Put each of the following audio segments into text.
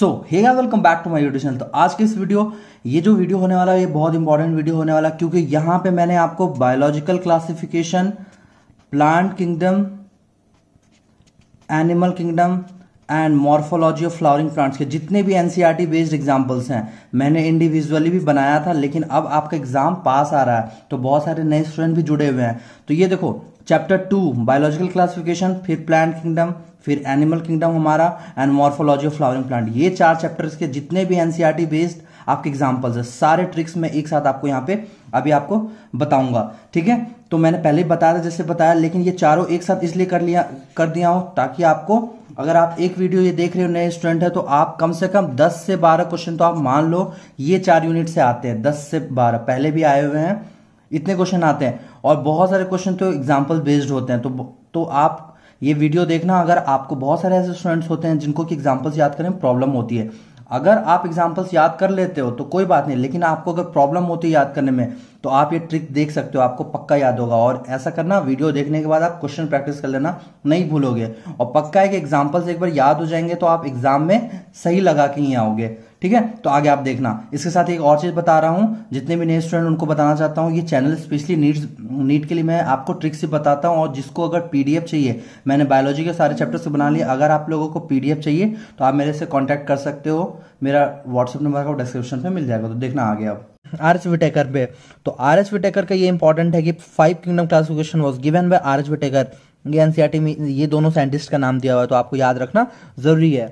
So hey welcome back to my YouTube channel तो आज के इस वीडियो ये जो वीडियो होने वाला है, ये बहुत इंपॉर्टेंट वीडियो होने वाला क्योंकि यहाँ पे मैंने आपको biological classification plant kingdom animal kingdom and morphology of flowering plants के जितने भी एनसीआरटी बेस्ड एग्जांपल्स हैं, मैंने इंडिविजुअली भी बनाया था, लेकिन अब आपका एग्ज़ाम पास आ रहा है तो बहुत सारे नए स्टूडेंट भी जुड़े हुए हैं। तो ये देखो चैप्टर टू बायोलॉजिकल क्लासिफिकेशन फिर प्लांट किंगडम फिर एनिमल किंगडम हमारा and morphology of flowering plant ये चार चैप्टर्स के जितने भी एनसीआरटी बेस्ड e आपके एग्जाम्पल्स है। सारे ट्रिक्स में एक साथ आपको यहाँ पे अभी आपको बताऊँगा। ठीक है? तो मैंने पहले बताया था जैसे बताया, लेकिन ये चारों एक साथ इसलिए कर लिया, कर दिया हूँ ताकि आपको, अगर आप एक वीडियो ये देख रहे हो, नए स्टूडेंट है तो आप कम से कम 10 से 12 क्वेश्चन तो आप मान लो, ये चार यूनिट से आते हैं। 10 से 12 पहले भी आए हुए हैं, इतने क्वेश्चन आते हैं। और बहुत सारे क्वेश्चन तो एग्ज़ाम्पल बेस्ड होते हैं। तो तो आप ये वीडियो देखना अगर आपको बहुत सारे ऐसे स्टूडेंट्स होते हैं जिनको कि एग्जाम्पल्स याद करने में प्रॉब्लम होती है। अगर आप एग्जाम्पल्स याद कर लेते हो तो कोई बात नहीं, लेकिन आपको अगर प्रॉब्लम होती है याद करने में तो आप ये ट्रिक देख सकते हो, आपको पक्का याद होगा। और ऐसा करना वीडियो देखने के बाद आप क्वेश्चन प्रैक्टिस कर लेना, नहीं भूलोगे। और पक्का है कि एग्जाम्पल्स एक बार याद हो जाएँगे तो आप एग्ज़ाम में सही लगा के ही आओगे। ठीक है? तो आगे आप देखना। इसके साथ एक और चीज़ बता रहा हूँ। जितने भी नए स्टूडेंट उनको बताना चाहता हूँ, ये चैनल स्पेशली नीट नीट के लिए मैं आपको ट्रिक्स बताता हूँ और जिसको अगर पीडीएफ चाहिए, मैंने बायोलॉजी के सारे चैप्टर से बना लिए। अगर आप लोगों को पीडीएफ चाहिए तो आप मेरे से कॉन्टेक्ट कर सकते हो। मेरा व्हाट्सअप नंबर का डिस्क्रिप्शन में मिल जाएगा। तो देखना आगे आप आर एच विटेकर पे। तो आर एच विटेकर का ये इंपॉर्टेंट है कि five kingdom classification was given by R H Whittaker ये एनसीआरटी में ये दोनों साइंटिस्ट का नाम दिया हुआ है तो आपको याद रखना ज़रूरी है।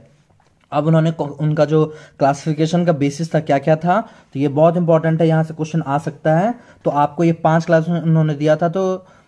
अब उन्होंने उनका जो क्लासिफिकेशन का बेसिस था क्या क्या था? तो ये बहुत इंपॉर्टेंट है, यहाँ से क्वेश्चन आ सकता है। तो आपको ये पाँच क्लास उन्होंने दिया था तो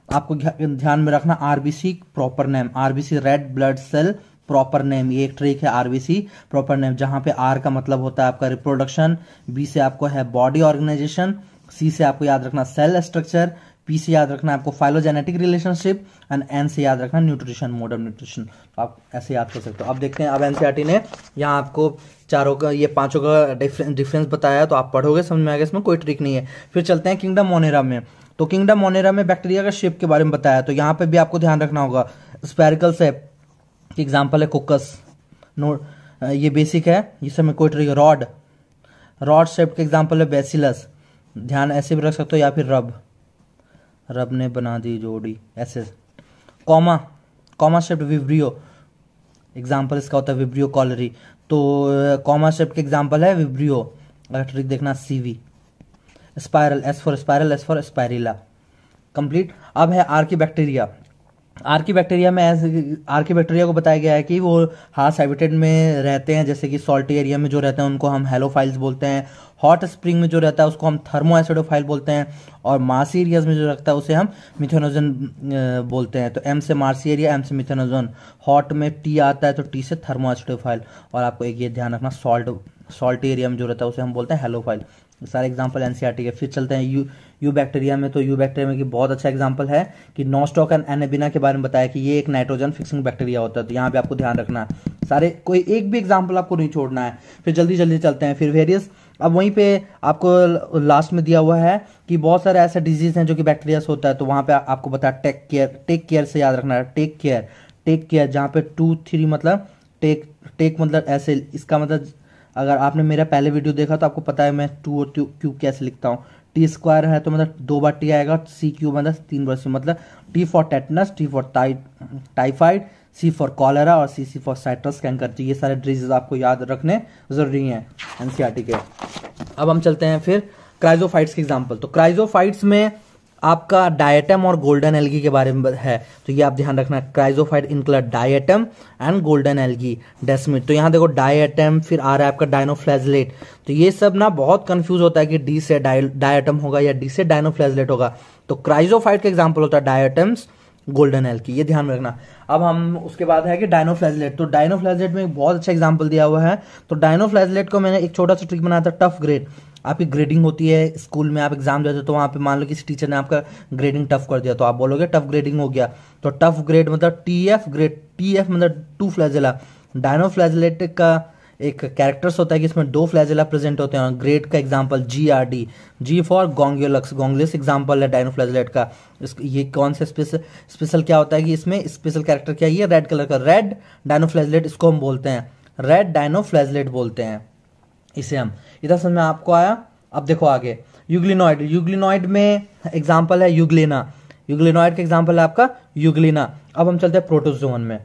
आपको ध्यान में रखना RBC proper name RBC red blood cell proper name ये एक ट्रिक है आरबीसी प्रॉपर नेम जहाँ पे आर का मतलब होता है आपका रिप्रोडक्शन बी से आपको है बॉडी ऑर्गेनाइजेशन सी से आपको याद रखना सेल स्ट्रक्चर पी से याद रखना आपको फाइलोजेनेटिक रिलेशनशिप एंड एन से याद रखना न्यूट्रिशन मोड ऑफ़ न्यूट्रिशन तो आप ऐसे याद कर सकते हो। अब देखते हैं, अब एनसीआरटी ने यहाँ आपको चारों का, ये पाँचों का डिफरेंस बताया तो आप पढ़ोगे, समझ में आएगा, इसमें कोई ट्रिक नहीं है। फिर चलते हैं किंगडम मोनेरा में। तो किंगडम मोनेरा में बैक्टीरिया का शेप के बारे में बताया तो यहाँ पे भी आपको ध्यान रखना होगा। स्पेरिकल शेप एग्ज़ाम्पल है कुकस। नो ये बेसिक है जिससे कोई ट्रिक रॉड रॉड शेप के एग्ज़ाम्पल है बेसिलस ध्यान ऐसे भी रख सकते हो, या फिर रब रब ने बना दी जोड़ी, ऐसे। Comma comma shaped vibrio. Example इसका होता है विब्रियो कॉलरी। तो कॉमा शेप के एग्ज़ाम्पल है विब्रियो। अगर ट्रिक देखना CV spiral S for spiral S for spirilla complete अब है archaebacteria archaebacteria में ऐसे आर्की बैक्टीरिया को बताया गया है कि वो हार्स हैबिटेट में रहते हैं, जैसे कि सॉल्टी एरिया में जो रहते हैं, उनको हम हेलोफाइल्स बोलते हैं। हॉट स्प्रिंग में जो रहता है, उसको हम थर्मो एसिडोफाइल बोलते हैं और मार्सी एरियाज़ में जो रखता है, उसे हम मिथेनोजन बोलते हैं। तो एम से मार्सी एरिया एम से मिथेनोजन। हॉट में टी आता है तो टी से थर्मो एसिडोफाइल। और आपको एक ये ध्यान रखना, सॉल्ट सॉल्ट एरिया में जो रहता है, उसे हम बोलते हैं हेलोफाइल। सारे एग्ज़ाम्पल एनसीआरटी के। फिर चलते हैं यू यू बैक्टीरिया में तो यू बैक्टीरिया में बहुत अच्छा एग्ज़ाम्पल है कि नॉस्टॉक एंड एनेबिना के बारे में बताया कि ये एक नाइट्रोजन फिक्सिंग बैक्टीरिया होता है। तो यहाँ पे आपको ध्यान रखना है। सारे, कोई एक भी एग्ज़ाम्पल आपको नहीं छोड़ना है। फिर जल्दी जल्दी चलते हैं, फिर वेरियस अब वहीं पे आपको लास्ट में दिया हुआ है कि बहुत सारे ऐसे डिज़ीज़ हैं जो कि बैक्टीरिया होता है तो वहाँ पे आपको बताया टेक केयर टेक केयर से याद रखना है। टेक केयर टेक केयर जहाँ पे टू थ्री मतलब टेक टेक मतलब ऐसे, इसका मतलब अगर आपने मेरा पहले वीडियो देखा तो आपको पता है मैं टू और क्यू कैसे लिखता हूँ। टी स्क्वायर है तो मतलब दो बार टी आएगा सी क्यू मतलब तीन बार सी मतलब T for tetanus T for typhoid C for cholera और C C for citrus canker ये सारे डिज़ीज़ आपको याद रखने ज़रूरी हैं एनसीआरटी के। अब हम चलते हैं फिर क्राइजोफाइट्स के एग्ज़ाम्पल तो क्राइजोफाइट्स में आपका डायटम और गोल्डन एल्गी के बारे में है तो ये आप ध्यान रखना chrysophyte include diatom and golden algae desmid तो यहाँ देखो डायटम फिर आ रहा है आपका डायनोफ्लैजलेट तो ये सब ना बहुत कंफ्यूज होता है कि डी से डायटम होगा या डी से डायनोफ्लैजलेट होगा। तो क्राइजोफाइट का एग्ज़ाम्पल होता है डायटम्स गोल्डन एल की ये ध्यान में रखना। अब हम उसके बाद है कि डायनोफ्लैजलेट तो डायनोफ्लैजलेट में एक बहुत अच्छा एग्ज़ाम्पल दिया हुआ है। तो डायनोफ्लैजलेट को मैंने एक छोटा सा ट्रिक बनाया था टफ ग्रेड आपकी ग्रेडिंग होती है स्कूल में आप एग्ज़ाम देते हो तो वहाँ पे मान लो किसी टीचर ने आपका ग्रेडिंग टफ कर दिया तो आप बोलोगे टफ ग्रेडिंग हो गया। तो टफ ग्रेड मतलब T F grade T F मतलब टू फ्लैजिला डायनोफ्लैजलेट का एक कैरेक्टर्स होता है कि इसमें दो फ्लैजिला प्रेजेंट होते हैं। ग्रेड का example G R D G for gonyaulax gonyaulax example है डायनोफ्लैजिलेट का। ये कौन सा स्पेशल स्पेशल क्या होता है कि इसमें स्पेशल कैरेक्टर क्या है? रेड कलर का। रेड डायनोफ्लैजिलेट इसको हम बोलते हैं। रेड डायनोफ्लैजलेट बोलते हैं। इसे हम इधर समझ में आपको आया, अब देखो आगे। यूग्लिनॉइड। यूग्लिनॉइड में एग्ज़ाम्पल है यूग्लिना। यूग्लिनॉइड का एग्ज़ाम्पल है आपका यूग्लिना। अब हम चलते हैं प्रोटोजोन में।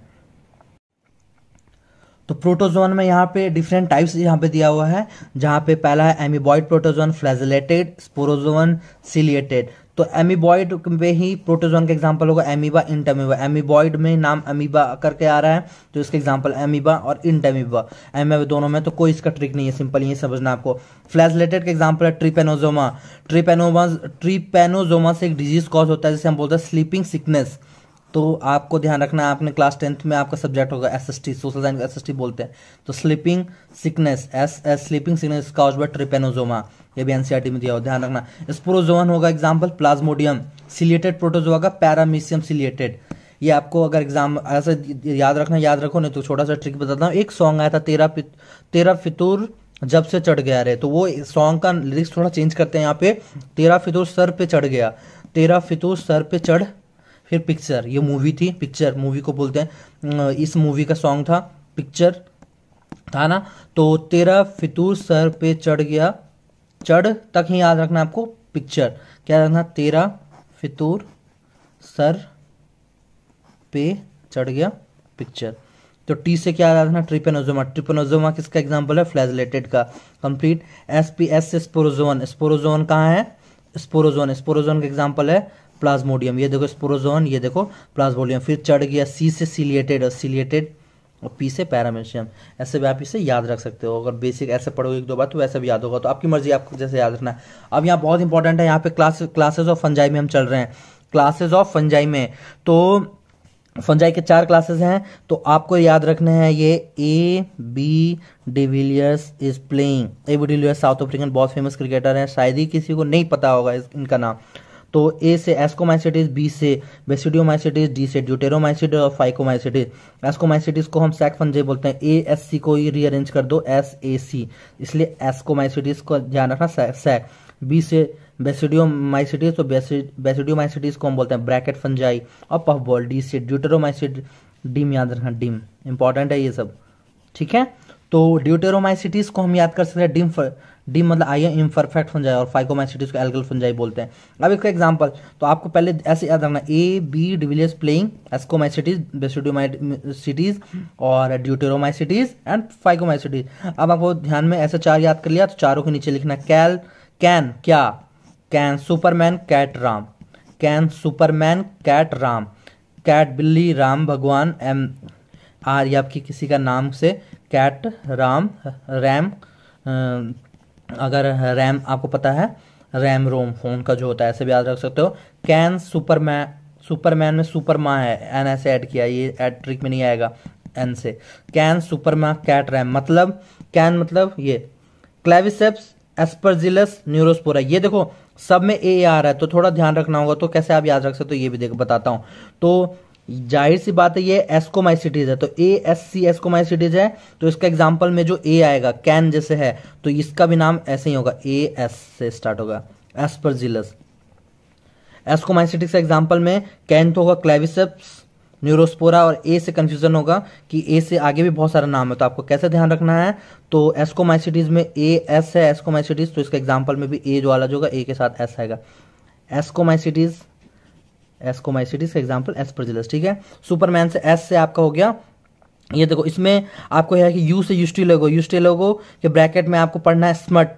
तो प्रोटोजोन में यहाँ पे डिफरेंट टाइप्स यहाँ पे दिया हुआ है, जहाँ पे पहला है amoeboid protozoan flagellated sporozoan ciliated तो एमिबॉइड में ही प्रोटोजोन का एग्ज़ाम्पल होगा एमीबा इंटमीबा एमिबॉइड में नाम अमीबा करके आ रहा है तो इसका एग्ज़ाम्पल एमीबा और इंटमीबा एमीबा दोनों में तो कोई इसका ट्रिक नहीं है सिंपल ये समझना आपको। फ्लैजलेटेड का एग्ज़ाम्पल है ट्रिपेनोजोमा ट्रिपेनोमा ट्रिपेनोजोमा से एक डिज़ीज़ कॉज होता है, जिसे हम बोलते हैं स्लीपिंग सिकनेस तो आपको ध्यान रखना आपने क्लास टेंथ में आपका सब्जेक्ट होगा S S T social science S S T बोलते हैं। तो sleeping sickness S S sleeping sickness का बाय ट्रिपेनोजोमा ये भी एनसीआरटी में दिया हो, ध्यान रखना। स्पोरोजोन होगा एग्ज़ाम्पल प्लाज्मोडियम सिलिएटेड प्रोटोजोआ का पैरामीसियम सिलिएटेड ये आपको अगर एग्ज़ाम ऐसे याद रखना, याद रखो, नहीं तो छोटा सा ट्रिक बताता हूँ। एक सॉन्ग आया था, तेरा तेरा फितूर जब से चढ़ गया रे। तो वो सॉन्ग का लिरिक्स थोड़ा चेंज करते हैं यहाँ पे। तेरा फितूर सर पे चढ़ गया। तेरा फितूर सर पे चढ़ फिर पिक्चर ये मूवी थी पिक्चर मूवी को बोलते हैं। इस मूवी का सॉन्ग था पिक्चर था ना? तो तेरा फितूर सर पे चढ़ गया, चढ़ तक ही याद रखना आपको पिक्चर क्या रखना? तेरा फितूर सर पे चढ़ गया पिक्चर तो टी से क्या याद रखना? ट्रिपेनोजोमा ट्रिपेनोजोमा किसका एग्जांपल है? फ्लैजलेटेड का। Complete S P S sporozoan sporozoan कहाँ है? स्पोरोजोन स्पोरोजोन का एग्जांपल है। प्लाज्मोडियम, ये देखो स्पोरोजोन, ये देखो प्लाज्मोडियम। फिर चढ़ गया सी से सिलिएटेड और सिलिएटेड और पी से पैरामेशियम ऐसे भी आप इसे याद रख सकते हो। अगर बेसिक ऐसे पढ़ोगे एक दो बार तो वैसे भी याद होगा। तो आपकी मर्ज़ी, आपको जैसे याद रखना है। अब यहाँ बहुत इंपॉर्टेंट है, यहाँ पे क्लास क्लासेज ऑफ़ फंजाई में हम चल रहे हैं। क्लासेज ऑफ़ फंजाई में। तो फंजाई के चार क्लासेस हैं। तो आपको याद रखने हैं, ये A B de Villiers is playing A B de Villiers South African बहुत फ़ेमस क्रिकेटर हैं। शायद ही किसी को नहीं पता होगा इनका नाम। तो ए से एस्कोमाइसिटिस बी से बेसिडियोमाइसिटिस डी से ड्यूटेरोमाइसिटिस और फाइकोमाइसिटिस एस्कोमाइसिटिस को हम सैक फंजे बोलते हैं। ए एस सी को ही रीअरेंज कर दो। एस ए सी इसलिए एस्कोमाइसिटिस को ध्यान रखना सैक बी से बेसिडियोमाइसिटिस तो बेसिडियोमाइसिटिस को हम बोलते हैं ब्रैकेट फंजाई और पफ बॉल डी से ड्यूटेरोमाइसिट डीम याद रखना डीम इंपॉर्टेंट है ये सब। ठीक है? तो ड्यूटेरोमाइसिटिस को हम याद कर सकते हैं। डिम डी मतलब आई इम्परफेक्ट फंजाई और फाइकोमाइसिटिस को एल्गल फंजाई बोलते हैं। अब इसका एग्जांपल तो आपको पहले ऐसे याद रखना A B de Villiers playing Ascomycetes Basidiomycetes और ड्यूटेरोमाइसिटीज एंड फाइकोमाइसिटीज अब आपको ध्यान में ऐसे चार याद कर लिया तो चारों के नीचे लिखना कैल कैन क्या? Can superman cat Ram can superman cat Ram cat बिल्ली राम भगवान एम आर या आपकी किसी का नाम से कैट राम रैम अगर रैम, आपको पता है, रैम, रोम, फ़ोन का जो होता है, ऐसे भी याद रख सकते हो। कैन सुपरमैन सुपरमैन में सुपर माँ है, एन ऐसे ऐड किया, ये ऐड ट्रिक में नहीं आएगा, एन से। कैन सुपर सुपरमा कैट रैम मतलब कैन मतलब ये, क्लेविसेप्स, एस्परजिलस, न्यूरोस्पोरा। ये देखो, सब में ए आ रहा है तो थोड़ा ध्यान रखना होगा तो कैसे आप याद रख सकते हो, ये भी देख, बताता हूँ। तो ज़ाहिर सी बात है, ये एस्कोमाइसिटीज है। तो ए एस सी एस्कोमाइसिटीज है तो इसका एग्ज़ाम्पल में जो ए आएगा कैन जैसे है तो इसका भी नाम ऐसे ही होगा। ए एस से स्टार्ट होगा। एस्परजिलस एस्कोमाइसिटिस का एग्ज़ाम्पल में कैन तो होगा क्लेविसेप्स न्यूरोस्पोरा और ए से कंफ्यूजन होगा कि ए से आगे भी बहुत सारा नाम है। तो आपको कैसे ध्यान रखना है? तो एस्कोमाइसिटीज में ए एस है एस्कोमाइसिटीज तो इसका एग्ज़ाम्पल में भी ए जो वाला जो होगा ए के साथ एस आएगा। एस्कोमाइसिटीज एस्कोमाइसिटिस का एग्ज़ाम्पल एस्परजिलस ठीक है? सुपरमैन से एस से आपका हो गया। ये देखो इसमें आपको है कि यू से यूस्टी लोगो यूस्टी लोगो के ब्रैकेट में आपको पढ़ना है स्मट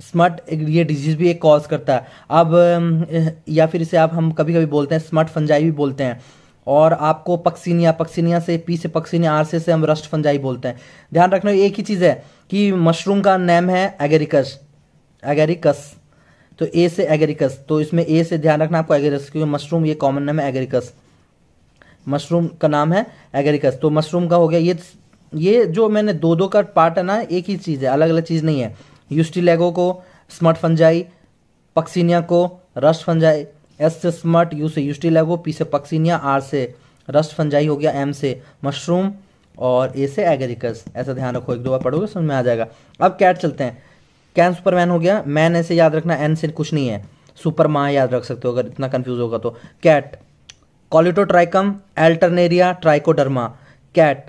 स्मट ये डिज़ीज़ भी एक कॉज करता है। अब या फिर इसे आप हम कभी कभी बोलते हैं स्मट फंजाई भी बोलते हैं। और आपको पक्सीनिया पक्सीनिया से पी से पक्सीनिया आर से, से हम रस्ट फंजाई बोलते हैं। ध्यान रखना एक ही चीज़ है कि मशरूम का नेम है एगेरिकस एगेरिकस तो ए से एगेरिकस तो इसमें ए से ध्यान रखना आपको एगेरिकस क्योंकि मशरूम ये कॉमन नेम है एगेरिकस मशरूम का नाम है एगेरिकस तो मशरूम का हो गया, ये ये जो मैंने दो दो का पार्ट है ना, एक ही चीज़ है अलग अलग चीज़ नहीं है। यूस्टिलेगो को स्मर्ट फंजाई पक्सीनिया को रस्ट फंजाई एस से स्मर्ट यू से यूस्टिलेगो पी से पक्सीनिया आर से रस्ट फंजाई हो गया एम से मशरूम और ए से एगेरिकस ऐसा ध्यान रखो, एक दो बार पढ़ोगे, समझ में आ जाएगा। अब कैट चलते हैं। कैन सुपरमैन हो गया। मैन ऐसे याद रखना एन से कुछ नहीं है। सुपर माँ याद रख सकते हो, अगर इतना कंफ्यूज होगा तो। Cat colletotrichum alternaria trichoderma cat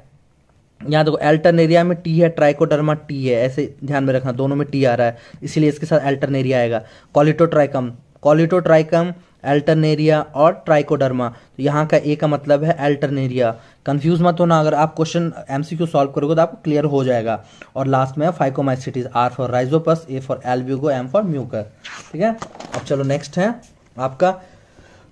यहाँ देखो एल्टरनेरिया में टी है ट्राइकोडर्मा टी है। ऐसे ध्यान में रखना, दोनों में टी आ रहा है। इसीलिए इसके साथ एल्टरनेरिया आएगा। कॉलिटो ट्राइकम कॉलिटोट्राइकम कॉलिटोट्राइकम एल्टरनेरिया और ट्राइकोडर्मा। तो यहाँ का ए का मतलब है एल्टरनेरिया। कंफ्यूज मत होना, अगर आप क्वेश्चन एमसीक्यू सॉल्व करोगे तो आपको क्लियर हो जाएगा। और लास्ट में phycomycetes R for rhizopus A for albugo M for mucor ठीक है? अब चलो नेक्स्ट है आपका।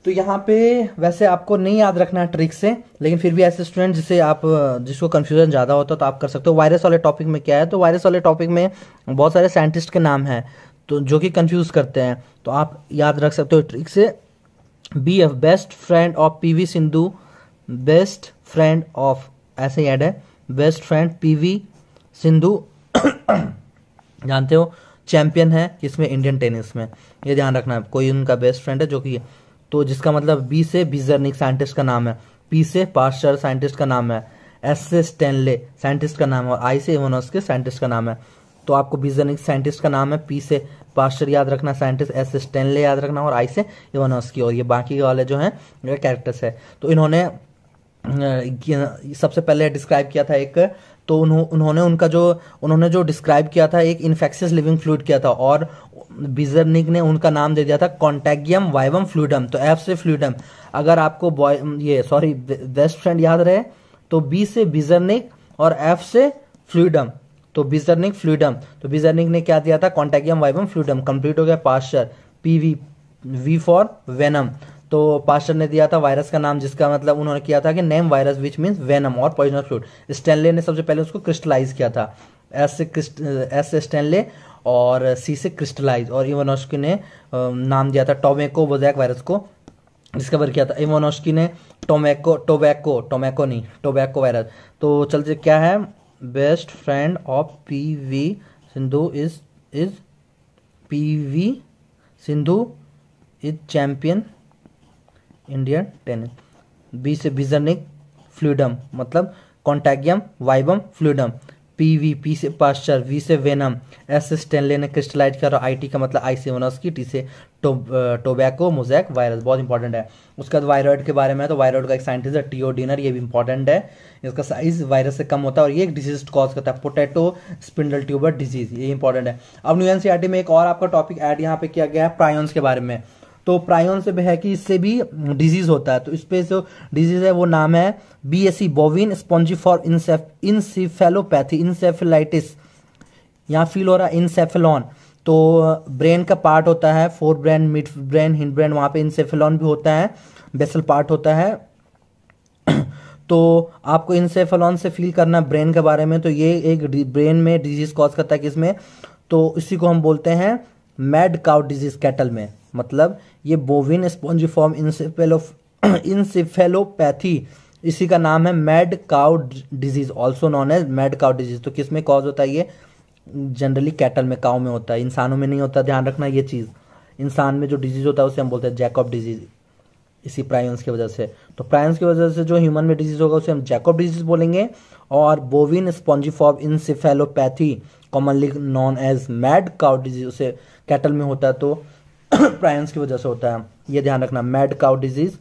तो यहाँ पे वैसे आपको नहीं याद रखना है ट्रिक से, लेकिन फिर भी ऐसे स्टूडेंट जिसे आप, जिसको कंफ्यूजन ज़्यादा होता है तो आप कर सकते हो। वायरस वाले टॉपिक में क्या है? तो वायरस वाले टॉपिक में बहुत सारे साइंटिस्ट के नाम हैं। तो जो कि कंफ्यूज करते हैं तो आप याद रख सकते हो ट्रिक से। B F best friend of P V Sindhu best friend of ऐसे ऐड है best friend P V Sindhu जानते हो चैंपियन है किसमें? इंडियन टेनिस में। ये ध्यान रखना है, कोई उनका बेस्ट फ्रेंड है जो कि तो जिसका मतलब बी से बिजरनिक साइंटिस्ट का नाम है पी से पास्टर साइंटिस्ट का नाम है एस से स्टेनले साइंटिस्ट का नाम है, और आई से इवोनस के साइंटिस्ट का नाम है। तो आपको बिजरनिक साइंटिस्ट का नाम है, पी से पास्टर याद रखना, साइंटिस्ट एस स्टेनले याद रखना और आई से इवोनस की और ये बाकी वाले जो हैं कैरेक्टर्स है। तो इन्होंने सबसे पहले डिस्क्राइब किया था एक तो उन्होंने उनका जो, उन्होंने जो डिस्क्राइब किया था, एक इन्फेक्शियस लिविंग फ्लूड किया था और बिजरनिक ने उनका नाम दे दिया था कॉन्टेगियम वाइवम फ्लूडम तो एफ़ से फ्लूडम अगर आपको बॉय, ये, सॉरी बेस्ट फ्रेंड याद रहे तो बी से बिजरनिक और एफ़ से फ्लूडम तो बिजरनिक फ्लूडम तो बिजरनिक ने क्या दिया था? कॉन्टेगियम वाइवम फ्लूडम कंप्लीट हो गया Pasteur P V V V for venom तो पास्टर ने दिया था वायरस का नाम, जिसका मतलब उन्होंने किया था कि name virus which means venom और पॉइजनस फ्लूड स्टेनले ने सबसे पहले उसको क्रिस्टलाइज किया था. एस से एस स्टेनले और सी से क्रिस्टलाइज और इवानोस्की ने नाम दिया था टोमेको बोजैक वायरस को. डिस्कवर किया था इवानोस्की ने टोमेको टोबैको टोमेको नहीं टोबैको वायरस तो चलते क्या है? Best friend of P V Sindhu is is P V Sindhu is champion Indian tennis. B से बिजनिक फ्लूडम मतलब contagium vivum, fluidum. P V P से पास्चर वी से वेनम एस से स्टेनले ने क्रिस्टलाइज किया और आई टी का मतलब आई की टी से टो, टोबैको मोजैक वायरस बहुत इंपॉर्टेंट है। उसके बाद वायरॉइड के बारे में तो वायरॉइड का एक साइंटिस्ट है टीओ डिनर ये भी इंपॉर्टेंट है। इसका साइज़ वायरस से कम होता है और ये एक डिज़ीज़ कॉज करता है पोटैटो स्पिंडल ट्यूबर डिज़ीज़ ये इंपॉर्टेंट है। अब न्यू एनसीआरटी में एक और आपका टॉपिक ऐड यहाँ पे किया गया है प्रायंस के बारे में। तो प्रायोन से है कि इससे भी डिज़ीज़ होता है। तो इस पे जो डिज़ीज़ है, वो नाम है B S C bovine spongy for encephalopathy encephalitis यहाँ फील हो रहा है इंसेफेलॉन तो ब्रेन का पार्ट होता है fore brain mid brain hind brain वहाँ पे इंसेफेलॉन भी होता है बेसल पार्ट होता है। तो आपको इंसेफेलॉन से फील करना ब्रेन के बारे में तो ये एक ब्रेन में डिज़ीज़ कॉज करता है किसमें? तो इसी को हम बोलते हैं मैड काउ डिज़ीज़ कैटल में। मतलब ये बोविन स्पॉन्जिफॉर्म इंसेफेलो इंसेफेलोपैथी इसी का नाम है mad cow disease also known as mad cow disease. तो किसमें कॉज होता है ये? जनरली कैटल में काउ में होता है। इंसानों में नहीं होता। ध्यान रखना ये चीज़। इंसान में जो डिज़ीज़ होता है, उसे हम बोलते हैं जैकअप डिज़ीज़ इसी प्रायंस की वजह से। तो प्रायंस की वजह से जो ह्यूमन में डिज़ीज़ होगा, उसे हम जैकअप डिज़ीज़ बोलेंगे। और bovine spongiform encephalopathy commonly known as mad cow disease, उसे कैटल में होता है तो प्रायंस की वजह से होता है। ये ध्यान रखना मैड काउ डिज़ीज़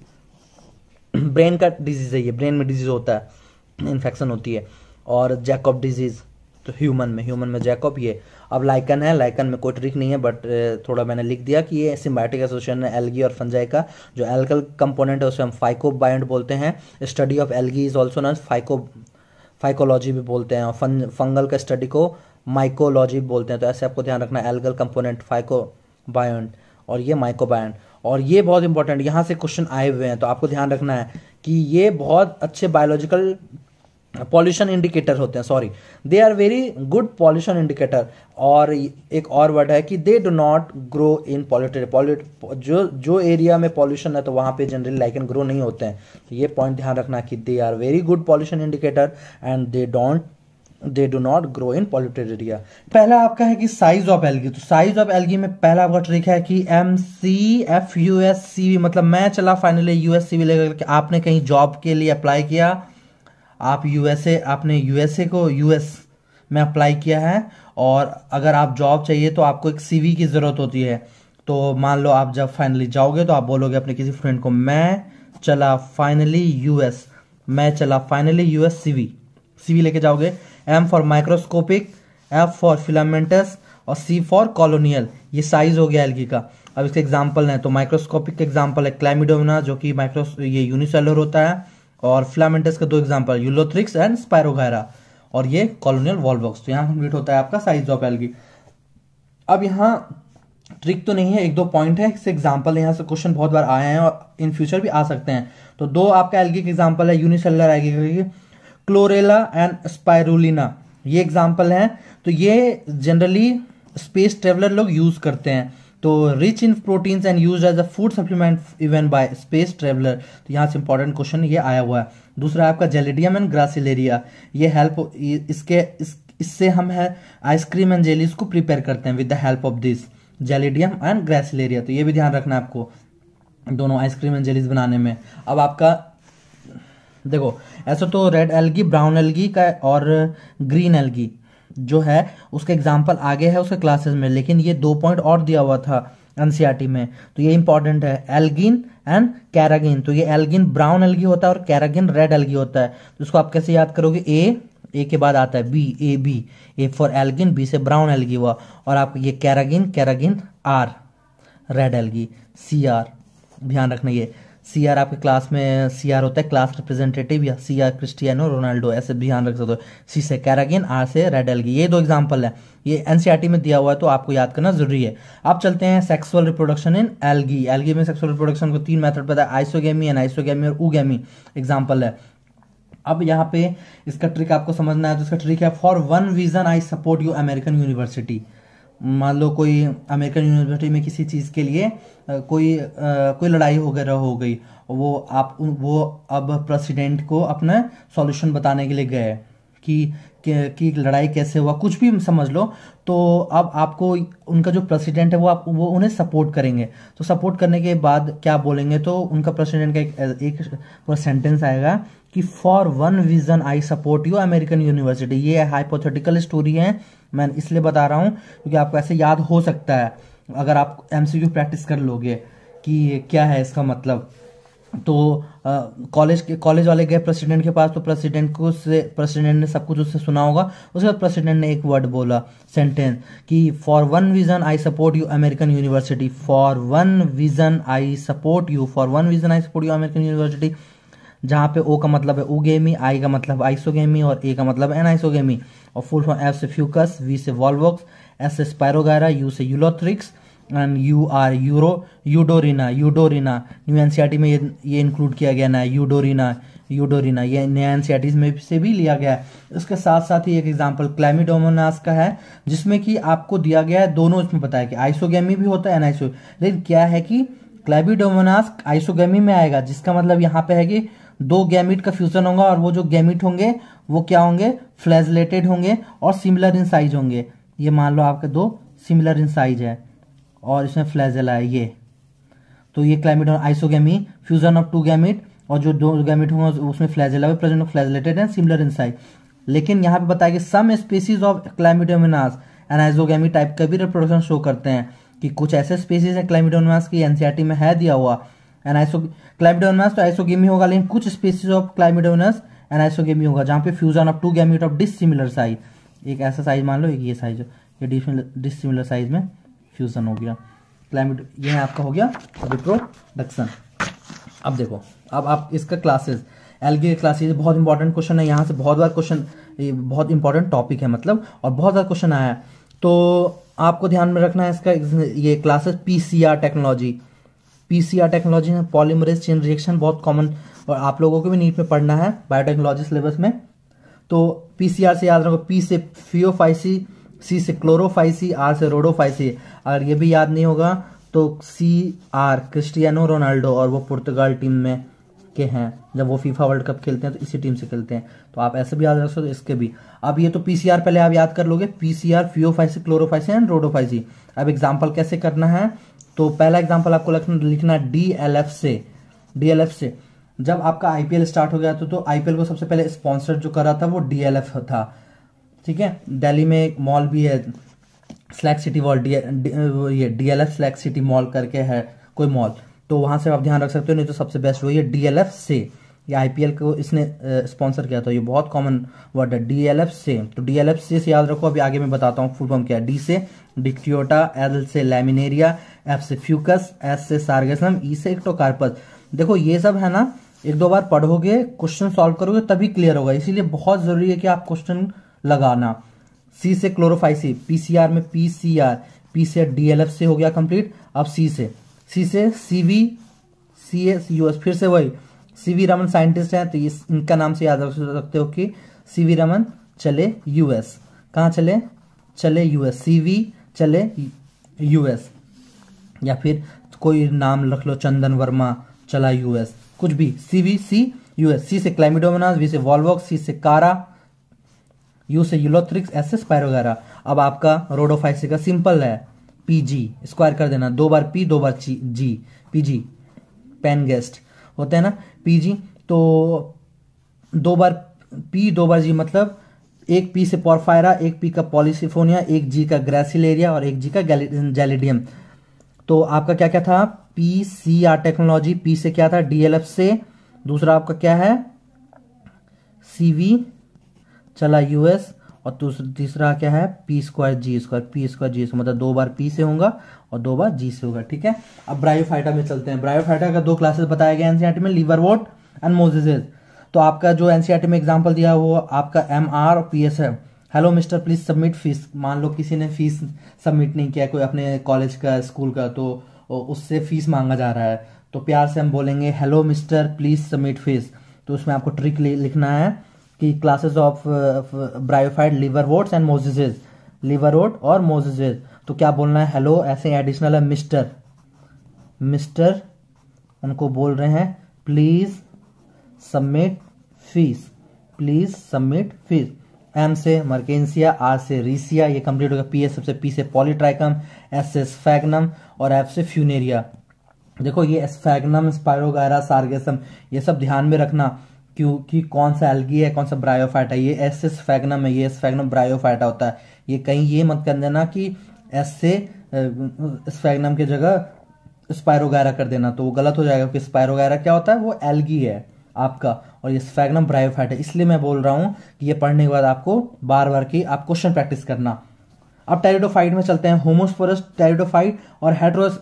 ब्रेन का डिज़ीज़ है ये ब्रेन में डिज़ीज़ होता है इन्फेक्शन होती है। और जैकॉप डिज़ीज़ तो ह्यूमन में ह्यूमन में जैकॉप ये। अब लाइकन है लाइकन में कोई ट्रिक नहीं है बट थोड़ा मैंने लिख दिया कि ये सिम्बायोटिक एसोसिएशन है एलगी और फंजाई का, जो एल्कल कंपोनेंट है, उसे हम फाइको बाइंड बोलते हैं। Study of algae is also known phyco phycology भी बोलते हैं, और फन फंगल का स्टडी को माइकोलॉजी बोलते हैं। तो ऐसे आपको ध्यान रखना एल्गल कंपोनेंट फाइको बायोंड और ये माइक्रोबायन और ये बहुत इंपॉर्टेंट यहाँ से क्वेश्चन आए हुए हैं तो आपको ध्यान रखना है कि ये बहुत अच्छे बायोलॉजिकल पॉल्यूशन इंडिकेटर होते हैं sorry they are very good pollution indicator और एक और वर्ड है कि they do not grow in polluted pollute जो जो एरिया में पॉल्यूशन है तो वहाँ पे जनरली लाइकन ग्रो नहीं होते हैं। तो ये पॉइंट ध्यान रखना कि they are very good pollution indicator and they don't they do not grow in polluted area पहला आपका है कि साइज़ ऑफ़ एल्गी तो साइज़ ऑफ़ एल्गी में पहला आपका ट्रिक है कि M C F U S C V मतलब मैं चला फाइनली यूएस सी लेकर आपने कहीं जॉब के लिए अप्लाई किया। आप यूएसए आपने यूएसए को यूएस में अप्लाई किया है। और अगर आप जॉब चाहिए तो आपको एक सीवी की ज़रूरत होती है। तो मान लो आप जब फाइनली जाओगे तो आप बोलोगे अपने किसी फ्रेंड को, मैं चला फाइनली यूएस मैं चला फाइनली यूएस सीवी सी भी लेके जाओगे। M for microscopic F for filamentous और सी फॉर कॉलोनियल ये साइज़ हो गया एल्गी का। अब इसके एग्ज़ाम्पल हैं तो माइक्रोस्कोपिक एग्ज़ाम्पल है क्लामिडोमिना जो कि माइक्रो ये यूनिसेलर होता है और फिलामेंटस के दो एग्ज़ाम्पल यूलोथ्रिक्स एंड स्पायरोगायरा और ये कॉलोनियल वॉलवॉक्स तो यहाँ कंप्लीट होता है आपका साइज़ ऑफ़ एल्गी अब यहाँ ट्रिक तो नहीं है, एक दो पॉइंट है, इससे एग्ज़ाम्पल यहाँ से क्वेश्चन बहुत बार आए हैं और इन फ्यूचर भी आ सकते हैं। तो दो आपका एल्गी के एग्ज़ाम्पल है unicellular algae Chlorella and Spirulina ये एग्ज़ाम्पल है। तो ये जनरली स्पेस ट्रेवलर लोग यूज़ करते हैं। तो rich in proteins and use as a food supplement even by space traveller तो यहाँ से इंपॉर्टेंट क्वेश्चन ये आया हुआ है। दूसरा आपका जेलिडियम एंड ग्रासिलेरिया। ये हेल्प इसके इस, इससे हम है आइसक्रीम एंड जेलीज को प्रिपेयर करते हैं with the help of this Gelidium and Gracilaria. तो ये भी ध्यान रखना है आपको। दोनों आइसक्रीम एंड जेलीज बनाने में। अब आपका देखो, ऐसा तो रेड एलगी ब्राउन एलगी का और ग्रीन एलगी जो है, उसका एग्ज़ाम्पल आगे है उसके क्लासेस में, लेकिन ये दो पॉइंट और दिया हुआ था एनसीआरटी में। तो ये इंपॉर्टेंट है। एल्गिन एंड कैरागिन तो ये एल्गिन ब्राउन एलगी होता है और कैरागिन रेड एलगी होता है। तो इसको आप कैसे याद करोगे? ए ए के बाद आता है B A B A for algin B से ब्राउन एलगी हुआ। और आप ये carrageenan carrageenan R red algae C R ध्यान रखना ये। सी आर आपके क्लास में सी आर होता है क्लास रिप्रेजेंटेटिव या सी आर क्रिस्टियानो रोनाल्डो ऐसे ध्यान रख सकते हो। सी से कैरागिन आर से रेड एल्गी ये दो एग्ज़ाम्पल है। ये एनसीआरटी में दिया हुआ है तो आपको याद करना ज़रूरी है। अब चलते हैं sexual reproduction in algae algae में सेक्सुअल रिप्रोडक्शन को तीन मेथड पता है आइसोगेमी एंड आइसोगेमी और उगेमी एग्ज़ाम्पल है। अब यहाँ पे इसका ट्रिक आपको समझना है तो इसका ट्रिक है for one reason I support you American university मान लो कोई अमेरिकन यूनिवर्सिटी में किसी चीज़ के लिए कोई कोई लड़ाई वगैरह हो गई वो आप वो अब प्रेसिडेंट को अपना सॉल्यूशन बताने के लिए गए कि कि लड़ाई कैसे हुआ कुछ भी समझ लो तो अब आपको उनका जो प्रेसिडेंट है वो आप वो उन्हें सपोर्ट करेंगे। तो सपोर्ट करने के बाद क्या बोलेंगे तो उनका प्रेसिडेंट का एक, एक पूरा सेंटेंस आएगा कि for one vision I support you American university ये हाइपोथेटिकल स्टोरी है मैं इसलिए बता रहा हूँ क्योंकि आपको ऐसे याद हो सकता है, अगर आप एमसीक्यू प्रैक्टिस कर लोगे कि क्या है इसका मतलब। तो कॉलेज के कॉलेज वाले गए प्रेसिडेंट के पास तो प्रेसिडेंट को से प्रेसिडेंट ने सब कुछ उससे सुना होगा। उसके बाद प्रेसिडेंट ने एक वर्ड बोला सेंटेंस कि for one vision I support you American university for one vision I support you for one vision I support you American university जहाँ पे ओ का मतलब है उगेमी आई का मतलब आइसोगेमी और ए का मतलब एन आइसोगेमी और फुल फॉर्म एफ़ से फ्यूकस वी से वॉलवॉक्स एस से स्पायरोगारा यू से Ulothrix and U R euro Eudorina Eudorina new NCERT में ये ये इंक्लूड किया गया ना यूडोरिना यूडोरिना ये नया एनसीआरटी में से भी लिया गया है। इसके साथ साथ ही एक एग्जांपल क्लैमिडोमोनास का है, जिसमें कि आपको दिया गया है, दोनों इसमें बताया कि आइसोगेमी भी होता है एनआइसो लेकिन क्या है कि क्लैबिडोमोनास आइसोगेमी में आएगा, जिसका मतलब यहाँ पे है कि दो गैमिट का फ्यूजन होगा और वो जो गैमिट होंगे, वो क्या होंगे? फ्लैजलेटेड होंगे और सिमिलर इन साइज़ होंगे। ये मान लो आपके दो सिमिलर इन साइज़ है और इसमें फ्लैजला है ये। तो ये क्लाइमेट और isogamy fusion of two gamete और जो दो गैमिट होंगे उसमें flagella present flagellated and similar in size लेकिन यहाँ पे बताया कि some species of Chlamydomonas anisogamy type का भी रिप्रोडक्शन शो करते हैं कि कुछ ऐसे स्पीसीज है क्लाइमिडोमिनास की एनसीआरटी में है दिया हुआ। एनाइसो क्लाइमिडोमिनास तो आइसोगेमी होगा, लेकिन कुछ स्पीसीज ऑफ़ क्लाइमिडोमिनास एनाइसोगेमी होगा, जहाँ पे fusion of two gamete of dissimilar size एक ऐसा साइज़ मान लो, एक ये साइज़ ये डिसिमिलर साइज़ में फ्यूजन हो गया। क्लाइमेट ये है आपका हो गया रिप्रोडक्शन अब देखो, अब आप इसका क्लासेस एलगी क्लासेस बहुत इंपॉर्टेंट क्वेश्चन है, यहाँ से बहुत बार क्वेश्चन बहुत इंपॉर्टेंट टॉपिक है मतलब और बहुत ज़्यादा क्वेश्चन आया है। तो आपको ध्यान में रखना है इसका, ये classes PCR technology PCR technology में पॉलीमरेज चेन रिएक्शन बहुत कॉमन और आप लोगों को भी नीट में पढ़ना है बायोटेक्नोलॉजी सिलेबस में। तो पीसीआर से याद रखो पी से फियोफाइसी सी से क्लोरोफाइसी आर से रोडोफाइसी अगर ये भी याद नहीं होगा तो सी आर क्रिस्टियानो रोनाल्डो और वो पुर्तगाल टीम में के हैं। जब वो फीफा वर्ल्ड कप खेलते हैं तो इसी टीम से खेलते हैं। तो आप ऐसे भी याद रख सकते हो, इसके भी। अब ये तो पीसीआर पहले आप याद कर लोगे PCR Phaeophyceae Chlorophyceae and Rhodophyceae अब एग्ज़ाम्पल कैसे करना है? तो पहला एग्ज़ाम्पल आपको लिखना डी एल एफ़ से डी एल एफ़ से। जब आपका आईपीएल स्टार्ट हो गया था तो आईपीएल को सबसे पहले स्पॉन्सर जो कर रहा था वो डीएलएफ था। ठीक है? दिल्ली में एक मॉल भी है स्लैक सिटी मॉल डी, ये डीएलएफ स्लैक सिटी मॉल करके है कोई मॉल तो वहाँ से आप ध्यान रख सकते हो नहीं तो सबसे बेस्ट वही है डीएलएफ से। ये आईपीएल को इसने स्पॉन्सर किया था। ये बहुत कॉमन वर्ड है डीएलएफ से। तो डीएलएफ से, से याद रखो अभी आगे मैं बताता हूँ फुल फॉर्म क्या है। डी से डिक्टियोटा एल से लैमिनेरिया एफ़ से फ्यूकस एस से सार्गेसम ई से इक्टोकार्पस। देखो, ये सब है ना, एक दो बार पढ़ोगे क्वेश्चन सॉल्व करोगे, तभी क्लियर होगा। इसीलिए बहुत ज़रूरी है कि आप क्वेश्चन लगाना। सी से क्लोरोफाइसी पीसीआर में पीसीआर पी से डीएलएफ से हो गया कंप्लीट अब सी। से सी से सीवी सी एस यूएस फिर से वही सीवी रमन साइंटिस्ट हैं तो इस इनका नाम से याद रख सकते हो कि सीवी रमन चले यूएस कहाँ चले? चले यूएस सीवी चले यूएस या फिर कोई नाम रख लो, चंदन वर्मा, चला यूएस कुछ भी सीवी सी यूएस सी से क्लाइमिडोमोनास वी से वॉलवॉक्स सी से कारा यू से यूलोथ्रिक्स एस से स्पायरोगारा अब आपका रोडोफाइसी का सिंपल है पीजी स्क्वायर कर देना, दो बार पी दो बार G P G paying guest होते हैं ना पी जी तो दो बार पी दो बार जी मतलब एक पी से पॉरफायरा एक पी का पॉलिसिफोनिया एक जी का ग्रेसिलेरिया और एक जी का जैलिडियम तो आपका क्या क्या था? P C R technology P से क्या था? डीएलएफ से। दूसरा आपका क्या है? सीवी चला यूएस और तीसरा क्या है? P square G square P square G square मतलब दो बार पी से होगा और दो बार जी से होगा, ठीक है? अब ब्रायोफाइटा में चलते हैं। ब्रायोफाइटा का दो क्लासेस बताया गया एनसीआरटी में लीवर वोट एंड मोजेज तो आपका जो एनसीआरटी में एग्ज़ाम्पल दिया, वो आपका एम आर और पी एस है। Hello mister please submit fees मान लो किसी ने फ़ीस सबमिट नहीं किया, कोई अपने कॉलेज का स्कूल का तो उससे फ़ीस मांगा जा रहा है। तो प्यार से हम बोलेंगे hello mister please submit fees तो उसमें आपको ट्रिक लिखना है कि classes of bryophyte liverworts and mosses liverwort और मोजेज तो क्या बोलना है? हेलो ऐसे एडिशनल है मिस्टर मिस्टर उनको बोल रहे हैं please submit fees please submit fees M से मर्केंसिया आर से रीसिया ये कंप्लीट होगा पी एस सबसे पी से पॉलीट्राइकम एस से स्फैगनम और एफ़ से फ्यूनेरिया देखो, ये स्फैगनम स्पायरोगायरा सार्गेसम ये सब ध्यान में रखना, क्योंकि कौन सा एल्गी है, कौन सा ब्रायोफाइटा है, ये एस से स्फैगनम है, ये स्फैगनम ब्रायोफाइटा होता है। ये कहीं ये मत कर देना कि एस से स्फैगनम की जगह स्पायरोगायरा कर देना तो वो गलत हो जाएगा, क्योंकि स्पायरोगायरा क्या होता है, वो एल्गी है आपका। और ये स्फैगनम ब्रायोफाइट है। इसलिए मैं बोल रहा हूँ कि ये पढ़ने के बाद आपको बार बार की, आप क्वेश्चन प्रैक्टिस करना। अब टेरिडोफाइट में चलते हैं। होमोस्पोरस टेरिडोफाइट और हेट्रोस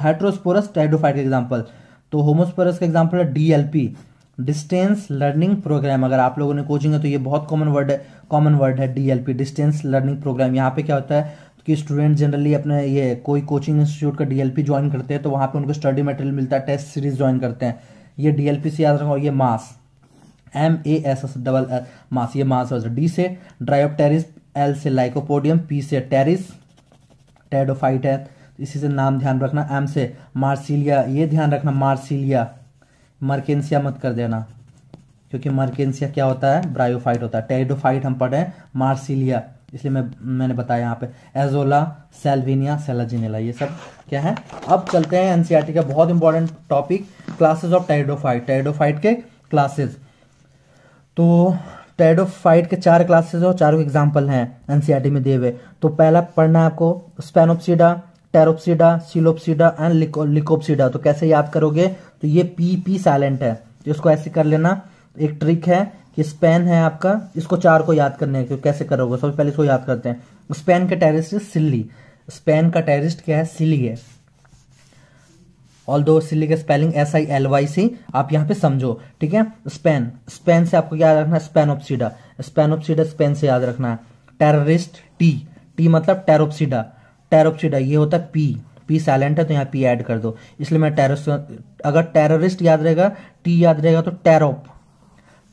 हेट्रोस्पोरस टेरिडोफाइट का एग्ज़ाम्पल तो होमोस्पोरस का एग्ज़ाम्पल है डीएलपी डिस्टेंस लर्निंग प्रोग्राम अगर आप लोगों ने कोचिंग है तो ये बहुत कॉमन वर्ड है कॉमन वर्ड है डीएलपी डिस्टेंस लर्निंग प्रोग्राम यहाँ पे क्या होता है कि स्टूडेंट जनरली अपने ये कोई कोचिंग इंस्टीट्यूट का डीएलपी ज्वाइन करते हैं तो वहाँ पे उनको स्टडी मटेरियल मिलता है टेस्ट सीरीज़ ज्वाइन करते हैं। ये डीएलपी से याद रखो, ये moss M A S S double moss ये मास डी से। ड्राइव टेरिस एल से लाइकोपोडियम पी से टेरिस टेडोफाइट है। इसी से नाम ध्यान रखना एम से मार्सिलिया ये ध्यान रखना मार्सिलिया मर्केंसिया मत कर देना, क्योंकि मर्केंसिया क्या होता है? ब्रायोफाइट होता है। टेरिडोफाइट हम पढ़े मार्सिलिया इसलिए मैं, मैंने बताया यहाँ पे। एजोला सेल्विनिया सेलाजिनेला ये सब क्या है? अब चलते हैं एनसीआरटी का बहुत important topic classes of pteridophyte pteridophyte के क्लासेस तो टेरिडोफाइट के चार क्लासेस और चारों एग्ज़ाम्पल हैं एनसीआरटी में दिए हुए। तो पहला पढ़ना है आपको Sphenopsida Pteropsida Psilopsida and Lycopsida तो कैसे याद करोगे? तो ये पी पी साइलेंट है। तो इसको ऐसे कर लेना। एक ट्रिक है कि स्पेन है आपका इसको चार को याद करने के। कैसे करोगे? सबसे पहले इसको याद करते हैं। स्पेन का टेरिस्ट सिल्ली स्पेन का टेरिस्ट क्या है? सिली है। ऑल दो सिल्ली का spelling S I L Y C आप यहाँ पे समझो, ठीक है? स्पेन स्पेन से आपको याद रखना है स्पेनोप्सिडा स्पेनोप्सिडा स्पेन से याद रखना है। टेररिस्ट टी टी मतलब टेरोप्सिडा टेरोप्सिडा ये होता है पी पी साइलेंट है तो यहाँ पी ऐड कर दो। इसलिए मैं टेररिस्ट अगर टेररिस्ट याद रहेगा टी याद रहेगा तो टेरोप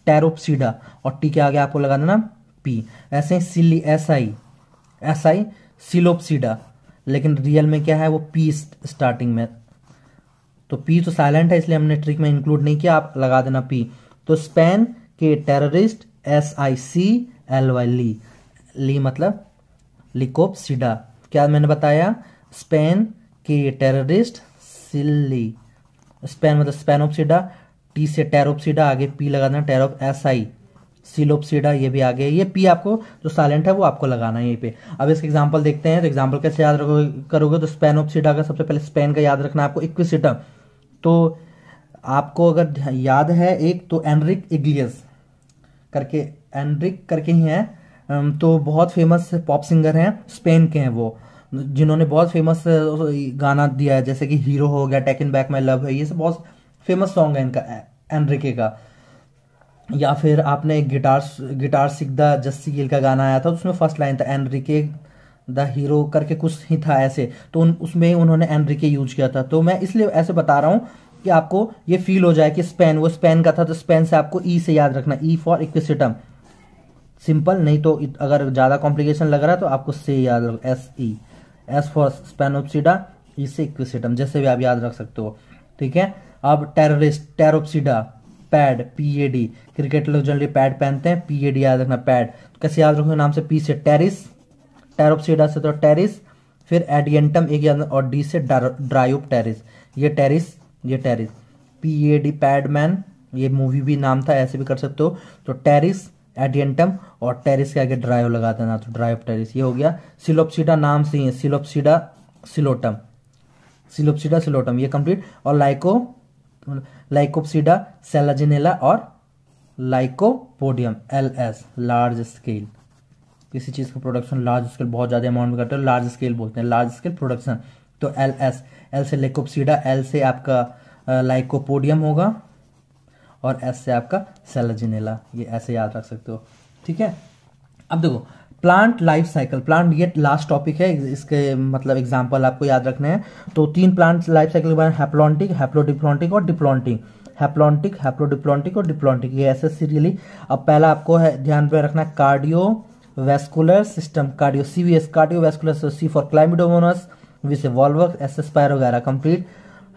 टेरोपसीडा और टी के आगे आपको लगा देना पी ऐसे silly S I S I Psilopsida लेकिन रियल में क्या है? वो पी स्टार्टिंग में तो पी तो साइलेंट है, इसलिए हमने ट्रिक में इंक्लूड नहीं किया, आप लगा देना पी तो स्पेन के terrorist S I C L Y ली ली मतलब लिकोपसीडा क्या मैंने बताया? स्पेन कि टेररिस्ट सिल्ली स्पेन मतलब स्पेनोपसीडा टी से टेरोपसीडा आगे पी लगा देना टेरोप एस आई सिलोपसीडा ये भी आगे ये पी आपको जो साइलेंट है, वो आपको लगाना है यहीं पे। अब इसके एग्जांपल देखते हैं तो एग्जांपल कैसे याद करोगे? तो स्पेनोपसीडा का सबसे पहले स्पेन का याद रखना आपको इक्विसिटम तो आपको अगर याद है एक तो एनरिक इग्लियस करके, एनरिक करके ही हैं। तो बहुत फ़ेमस पॉप सिंगर हैं, स्पेन के हैं वो, जिन्होंने बहुत फ़ेमस गाना दिया है, जैसे कि हीरो हो गया take taken back my love है, ये सब बहुत फ़ेमस सॉन्ग है इनका एनरिके का। या फिर आपने गिटार गिटार सिख द जस्सी गिल का गाना आया था, उसमें फ़र्स्ट लाइन था, एनरिके द हीरो करके कुछ ही था ऐसे। तो उन, उसमें उन्होंने एनरिके यूज़ किया था। तो मैं इसलिए ऐसे बता रहा हूँ कि आपको ये फील हो जाए कि स्पेन वो स्पेन का था तो स्पेन से आपको ई e से याद रखना। ई फॉर इक्विसिटम सिंपल नहीं तो अगर ज़्यादा कॉम्प्लिकेशन लग रहा है तो आपको से याद रख S E S for Sphenopsida E से इक्विसिटम जैसे भी आप याद रख सकते हो। ठीक है? अब terrorist Pteropsida pad P A D cricket लोग जनरली पैड पहनते हैं पी ए डी याद रखना पैड कैसे याद रखो नाम से पी से टेरिस टेरोप्सिडा से तो टेरिस, फिर एडियंटम एक और डी से ड्राइप टेरिस। ये टेरिस ये Pteris. P A D Padman, ये मूवी भी नाम था, ऐसे भी कर सकते हो। तो टेरिस, एडियंटम, और टेरिस के आगे ड्राइव लगा देना तो ड्राइव टेरिस, ये हो गया। सिलोप्सिडा नाम से ही है, सिलोप्सिडा सिलोटम। सिलोप्सिडा सिलोटम, ये कंप्लीट। और लाइको, लाइकोप्सिडा, सेलाजिनेला, और Lycopodium, L S, large scale. किसी चीज़ का प्रोडक्शन लार्ज स्केल बहुत ज़्यादा अमाउंट में करते हैं लार्ज स्केल बोलते हैं। लार्ज स्केल प्रोडक्शन तो एल एस एल से लेकोपसीडा एल से आपका लाइकोपोडियम होगा और एस से आपका सेलाजिनेला ये ऐसे याद रख सकते हो। ठीक है? अब देखो प्लांट लाइफ साइकिल प्लांट ये लास्ट टॉपिक है। इसके मतलब एग्जांपल आपको याद रखने हैं। तो तीन प्लांट लाइफ साइकिल के बारे में हैप्लॉन्टिक हैप्लोडिप्लॉन्टिक और डिप्लॉन्टिक हैप्लॉन्टिक हैप्लोडिप्लॉन्टिक और डिप्लॉन्टिक ये ऐसे सीरियली अब पहला आपको है, ध्यान पे रखना है cardio vascular system cardio CVS cardio vascular C for Chlamydomonas vice वॉल्वर एस एस्पायर वगैरह कंप्लीट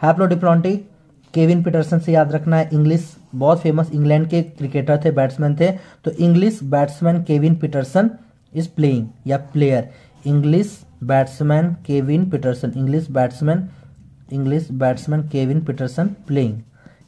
हैप्लोडिप्लॉन्टिक केविन पीटरसन से याद रखना है इंग्लिश बहुत फ़ेमस इंग्लैंड के क्रिकेटर थे बैट्समैन थे। तो English batsman Kevin Pietersen is playing या player English batsman Kevin Pietersen English batsman English batsman Kevin Pietersen playing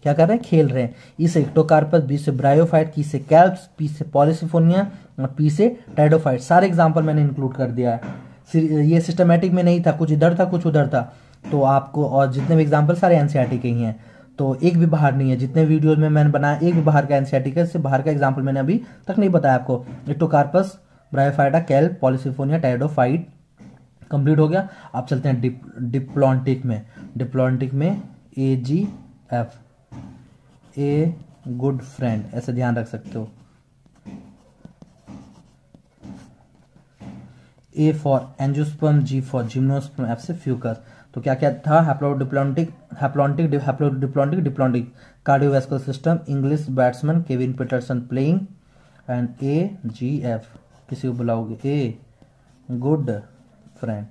क्या कर रहे हैं? खेल रहे हैं। ई से इक्टोकार्पस बी से ब्रायोफाइट की से कैल्प्स पी से पॉलिसिफोनिया और पी से टाइडोफाइट। सारे एग्ज़ाम्पल मैंने इंक्लूड कर दिया है। ये सिस्टमेटिक में नहीं था। कुछ इधर था कुछ उधर था। तो आपको और जितने भी एग्ज़ाम्पल सारे एनसीआरटी के ही हैं। तो एक भी बाहर नहीं है। जितने वीडियोज़ में मैंने बनाया एक भी बाहर का एनसीआरटी का इससे बाहर का एग्ज़ाम्पल मैंने अभी तक नहीं बताया आपको। Ectocarpus Bryophyta kelp Polysiphonia pteridophyte complete हो गया। आप चलते हैं डिप, डिप्लॉन्टिक में। डिप्लॉन्टिक में A G F A good friend, ऐसे ध्यान रख सकते हो। A for angiosperm G for gymnosperm F से फ्यूकस तो क्या क्या था? Haplodiplontic haplodiplontic diplontic cardiovascular system English batsman Kevin Pietersen playing and A G F किसी को बुलाओगे? ए गुड फ्रेंड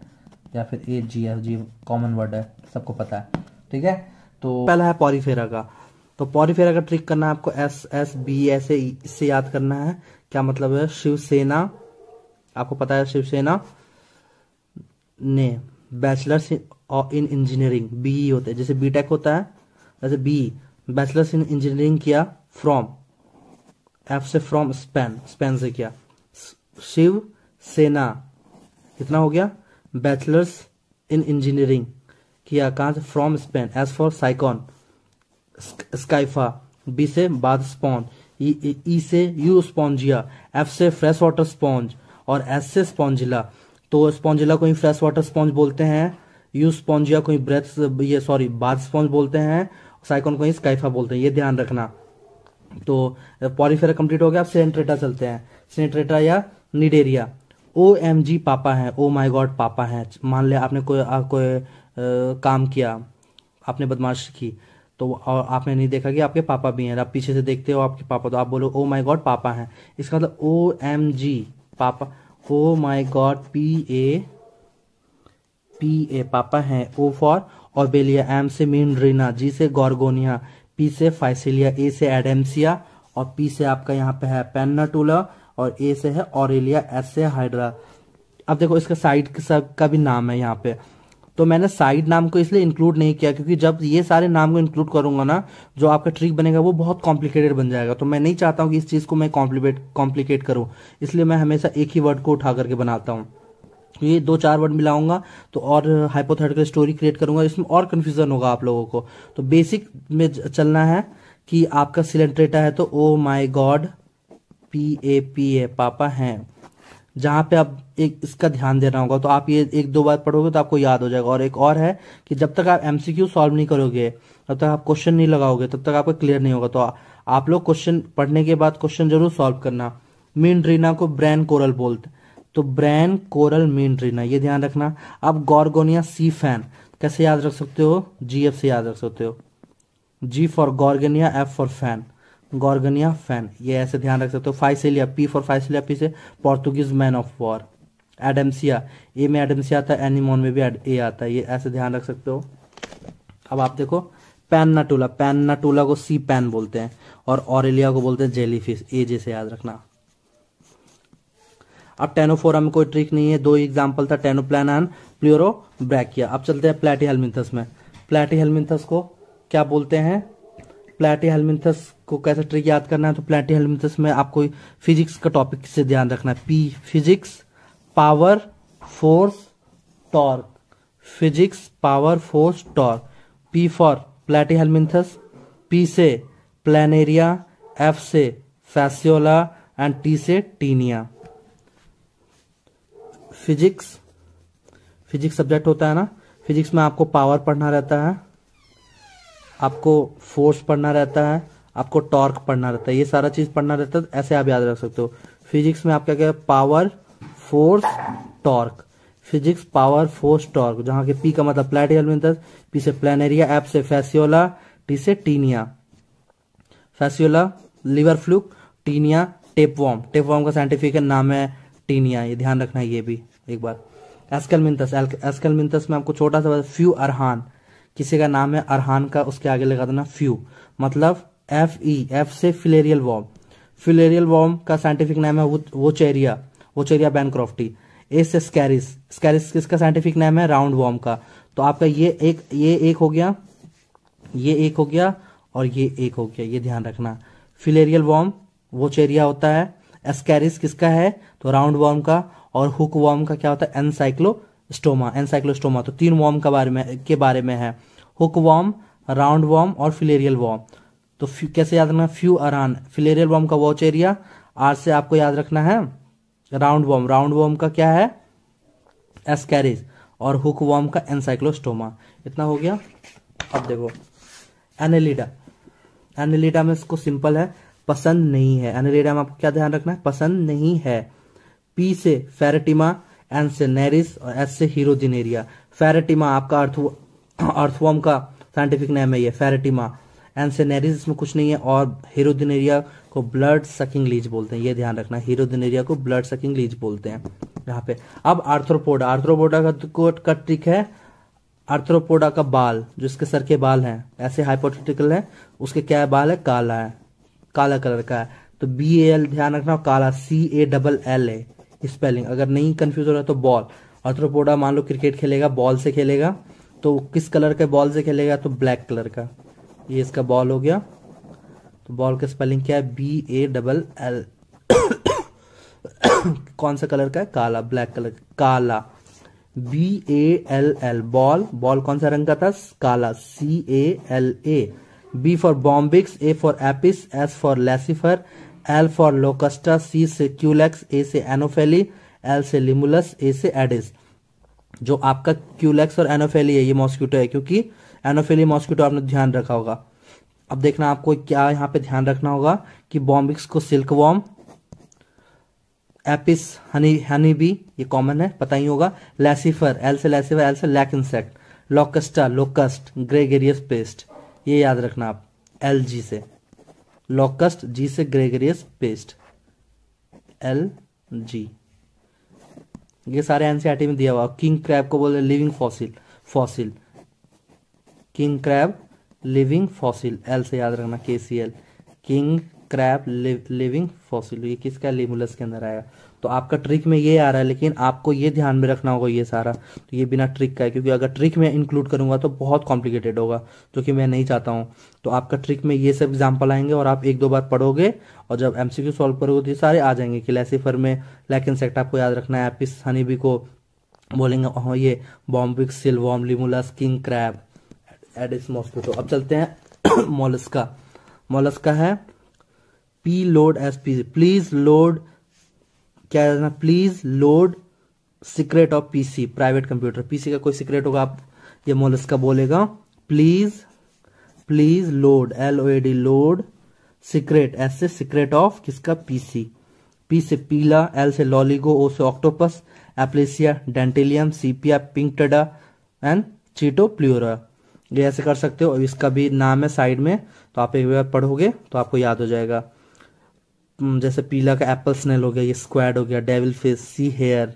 या फिर A G F G common word है। सबको पता है। ठीक है? तो पहला है पॉरीफेरा का। तो पॉरीफेरा का ट्रिक करना है आपको एस एस बी ऐसे इससे याद करना है, क्या मतलब है? शिवसेना, आपको पता है शिवसेना ने बैचलर्स इन इंजीनियरिंग बी होते हैं। जैसे बीटेक होता है जैसे बी बैचलर्स इन इंजीनियरिंग किया फ्रॉम एफ़ से फ्रॉम स्पेन स्पेन से किया। शिव सेना, कितना हो गया? बैचलर्स इन इंजीनियरिंग किया कहाँ से? From Spain S for Sycon Scypha B से बाद स्पॉन्ज ई से यू स्पॉन्जिया एफ़ से फ्रेश वाटर स्पॉन्ज और एस से स्पॉन्जिला। तो स्पॉन्जिला को ही फ्रेश वाटर स्पॉन्ज बोलते हैं यू स्पॉन्जिया को ही ब्रेथ, ये सॉरी, बाद स्पॉन्ज बोलते हैं, साइकॉन को ही स्काइफा बोलते हैं, ये ध्यान रखना। तो पॉलीफेरा कंप्लीट हो गया, अब सेंट्रेटा चलते हैं। सेंट्रेटा या निडेरिया। ओ एम जी पापा है ओ माई गॉड पापा है। मान लिया आपने कोई कोई काम किया, आपने बदमाश की। तो और आपने नहीं देखा कि आपके पापा भी हैं। आप पीछे से देखते हो आपके पापा तो आप बोलो ओ माई गॉड पापा हैं। इसका मतलब O M G papa. O my god P A P A papa हैं। ओ फॉर ऑर्बेलिया एम से मीनड्रीना जी से गॉर्गोनिया पी से फाइसिलिया ए से एडेम्सिया और पी से आपका यहाँ पे है पेन्नाटूला और ए से है ऑरेलिया एस से हाइड्रा अब देखो, इसका साइड सब का भी नाम है यहाँ पे। तो मैंने साइड नाम को इसलिए इंक्लूड नहीं किया क्योंकि जब ये सारे नाम को इंक्लूड करूँगा ना, जो आपका ट्रिक बनेगा, वो बहुत कॉम्प्लिकेटेड बन जाएगा। तो मैं नहीं चाहता हूँ कि इस चीज़ को मैं कॉम्प्लिकेट कॉम्प्लिकेट करूँ। इसलिए मैं हमेशा एक ही वर्ड को उठा करके बनाता हूँ। ये दो चार वर्ड मिलाऊँगा तो और हाइपोथेटिकल स्टोरी क्रिएट करूँगा, इसमें और कन्फ्यूज़न होगा आप लोगों को। तो बेसिक में चलना है कि आपका सिलेंट्रेटा है तो O my god P A P A papa हैं। जहाँ पे आप एक इसका ध्यान देना होगा तो आप ये एक दो बार पढ़ोगे तो आपको याद हो जाएगा। और एक और है कि जब तक आप एमसीक्यू सॉल्व नहीं करोगे, तब तक आप क्वेश्चन नहीं लगाओगे, तब तक आपका क्लियर नहीं होगा। तो आप लोग क्वेश्चन पढ़ने के बाद क्वेश्चन ज़रूर सॉल्व करना। मीन रीना को ब्रैन कोरल बोलते तो ब्रैन कोरल मीन रीना ये ध्यान रखना। आप गॉर्गोनिया सी फ़ैन कैसे याद रख सकते हो? जी एफ़ से याद रख सकते हो। G for Gorgonia F for fan Gorgonia fan ये ऐसे ध्यान रख सकते हो। Physalia P for Physalia P से Portuguese man of war Adamsia A में एडमसिया आता है एनिमोन में भी ए आता है, ये ऐसे ध्यान रख सकते हो। अब आप देखो पैन्नाटूला पैन्नाटूला को सी पैन बोलते हैं और ऑरेलिया को बोलते हैं जेलीफिश ए जैसे याद रखना। अब टेनोफोरा में कोई ट्रिक नहीं है, दो एग्ज़ाम्पल था टेनोप्लान एंड प्लोरो ब्रैकिया अब चलते हैं प्लेटी हेलमिंथस में। प्लेटी हेलमिंथस को क्या बोलते हैं? प्लेटी हेलमिंथस को कैसे ट्रिक याद करना है तो प्लेटी हेलमिंथस में आपको फिजिक्स का टॉपिक से ध्यान रखना है। P physics power force torque physics power force torque P for platyhelminthes P से प्लेनेरिया एफ़ से फैसियोला एंड टी से टीनिया फिजिक्स फिजिक्स सब्जेक्ट होता है ना? फिजिक्स में आपको पावर पढ़ना रहता है। आपको फोर्स पढ़ना रहता है, आपको टॉर्क पढ़ना रहता है, ये सारा चीज़ पढ़ना रहता है, ऐसे आप याद रख सकते हो। फिजिक्स में आप क्या क्या power force torque physics power force torque जहाँ के पी का मतलब प्लेटियल पी से प्लेनेरिया एप से फैसियोला टी से Taenia Fasciola liver fluke Taenia tapeworm tapeworm का साइंटिफिक नाम है टीनिया ये ध्यान रखना है ये भी, एक बार। एस्कलमिंतस एस्कलमिंतस में आपको छोटा सा फ्यू अरहान किसी का नाम है अरहान का, उसके आगे लगा देना फ्यू मतलब एफ़ ई एफ़ से फिलेरियल वॉर्म फिलेरियल वॉर्म का साइंटिफिक नाम है वोचेरिया वोचेरिया बैनक्रॉफ्टी ए से स्कैरिस स्कैरिस किसका साइंटिफिक नाम है? राउंड वॉर्म का. तो आपका ये एक ये एक हो गया, ये एक हो गया और ये एक हो गया, ये ध्यान रखना. फिलेरियल वॉर्म वोचेरिया होता है. एस्कैरिस किसका है? तो राउंड वॉर्म का और हुक वॉर्म का क्या होता है? एनसाइक्लोस्टोमा एनसाइक्लोस्टोमा तो तीन वॉर्म का बारे में, के बारे में है। हुक वॉर्म राउंड वॉर्म और फिलेरियल वॉर्म तो कैसे याद रखना? फ्यू अरान फिलेरियल वॉर्म का वॉच एरिया आर से आपको याद रखना है। राउंड वॉर्म राउंड वॉर्म का क्या है? एस्कैरिज और हुक वॉर्म का एनसाइक्लोस्टोमा इतना हो गया। अब देखो। एनेलिडा एनेलिडा में इसको सिंपल है। पसंद नहीं है। एनेलिडा में आपको क्या ध्यान रखना है? पसंद नहीं है। पी से फेरेटिमा एन से नेरिस और एस से हीरोजिनेरिया फेरेटिमा आपका अर्थ अर्थवॉर्म का साइंटिफिक नेम है ये फेरेटिमा एनसेनेरिस इसमें कुछ नहीं है, और हीरोदिनेरिया को ब्लड सकिंग लीज बोलते हैं, ये ध्यान रखना हीरोदिनेरिया को ब्लड सकिंग लीज बोलते हैं, यहाँ पे। अब आर्थ्रोपोडा आर्थ्रोपोडा का का ट्रिक है आर्थ्रोपोडा का बाल, जो इसके सर के बाल हैं, ऐसे हाइपोथेटिकल है, उसके क्या बाल है, काला है, काला कलर का है। तो बी एल ध्यान रखना, काला सी ए डबल एल है स्पेलिंग अगर नहीं कंफ्यूज हो रहा तो बॉल आर्थ्रोपोडा मान लो क्रिकेट खेलेगा बॉल से खेलेगा तो किस कलर के बॉल से खेलेगा? तो ब्लैक कलर का। ये इसका बॉल हो गया। तो बॉल का स्पेलिंग क्या है? बी ए डबल एल कौन सा कलर का है? काला ब्लैक कलर काला। B A L L ball ball कौन सा रंग का था? काला। C A L A B for Bombyx A for Apis S for Laccifer L for Locusta C से क्यूलेक्स ए से एनोफेली एल से लिमुलस ए से एडिस जो आपका क्यूलेक्स और एनोफेली है, ये मॉस्क्यूटो है, क्योंकि एनोफेली मॉस्किटो आपने ध्यान रखा होगा। अब देखना आपको क्या यहाँ पे ध्यान रखना होगा कि बॉम्बिक्स को silk worm Apis honey honey bee ये कॉमन है, पता ही होगा। लेसिफर एल से लेसिफर एल से lac insect Locusta locust gregarious pest ये याद रखना आप एल जी से। लोकस्ट जी से ग्रेगरियस पेस्ट, एल जी। ये सारे एनसीआरटी में दिया हुआ। किंग क्रैब को बोले living fossil fossil. King crab, living fossil L से याद रखना K C L king crab living fossil. ये किसका, लिमुलस के अंदर आएगा तो आपका ट्रिक में ये आ रहा है, लेकिन आपको ये ध्यान में रखना होगा ये सारा। तो ये बिना ट्रिक का है, क्योंकि अगर ट्रिक में इंक्लूड करूँगा तो बहुत कॉम्प्लिकेटेड होगा, जो कि मैं नहीं चाहता हूँ। तो आपका ट्रिक में ये सब एग्ज़ाम्पल आएँगे और आप एक दो बार पढ़ोगे और जब एमसीक्यू सॉल्व करोगे तो ये सारे आ जाएँगे कि लेसिफर में लैक इंसेक्ट आपको याद रखना है एपिस हनीबी को बोलेंगे हाँ ये Bombyx silk worm Limulus king crab Aedes mosquito अब चलते हैं मोलस्का मोलस्का है P load S P please load क्या है please load secret of PC private computer PC का कोई सीक्रेट होगा, आप ये मोलस का बोलेगा please please load L O D load secret S से सीक्रेट ऑफ़ किसका? पीसी पी से पीला एल से लॉलीगो ओ से octopus Aplysia Dentalium Sepia Pinctada and Chiton pleura ये ऐसे कर सकते हो इसका भी नाम है साइड में तो आप एक बार पढ़ोगे तो आपको याद हो जाएगा। जैसे पीला का एप्पल स्नेल हो गया, ये स्क्वाड हो गया devil fish sea hare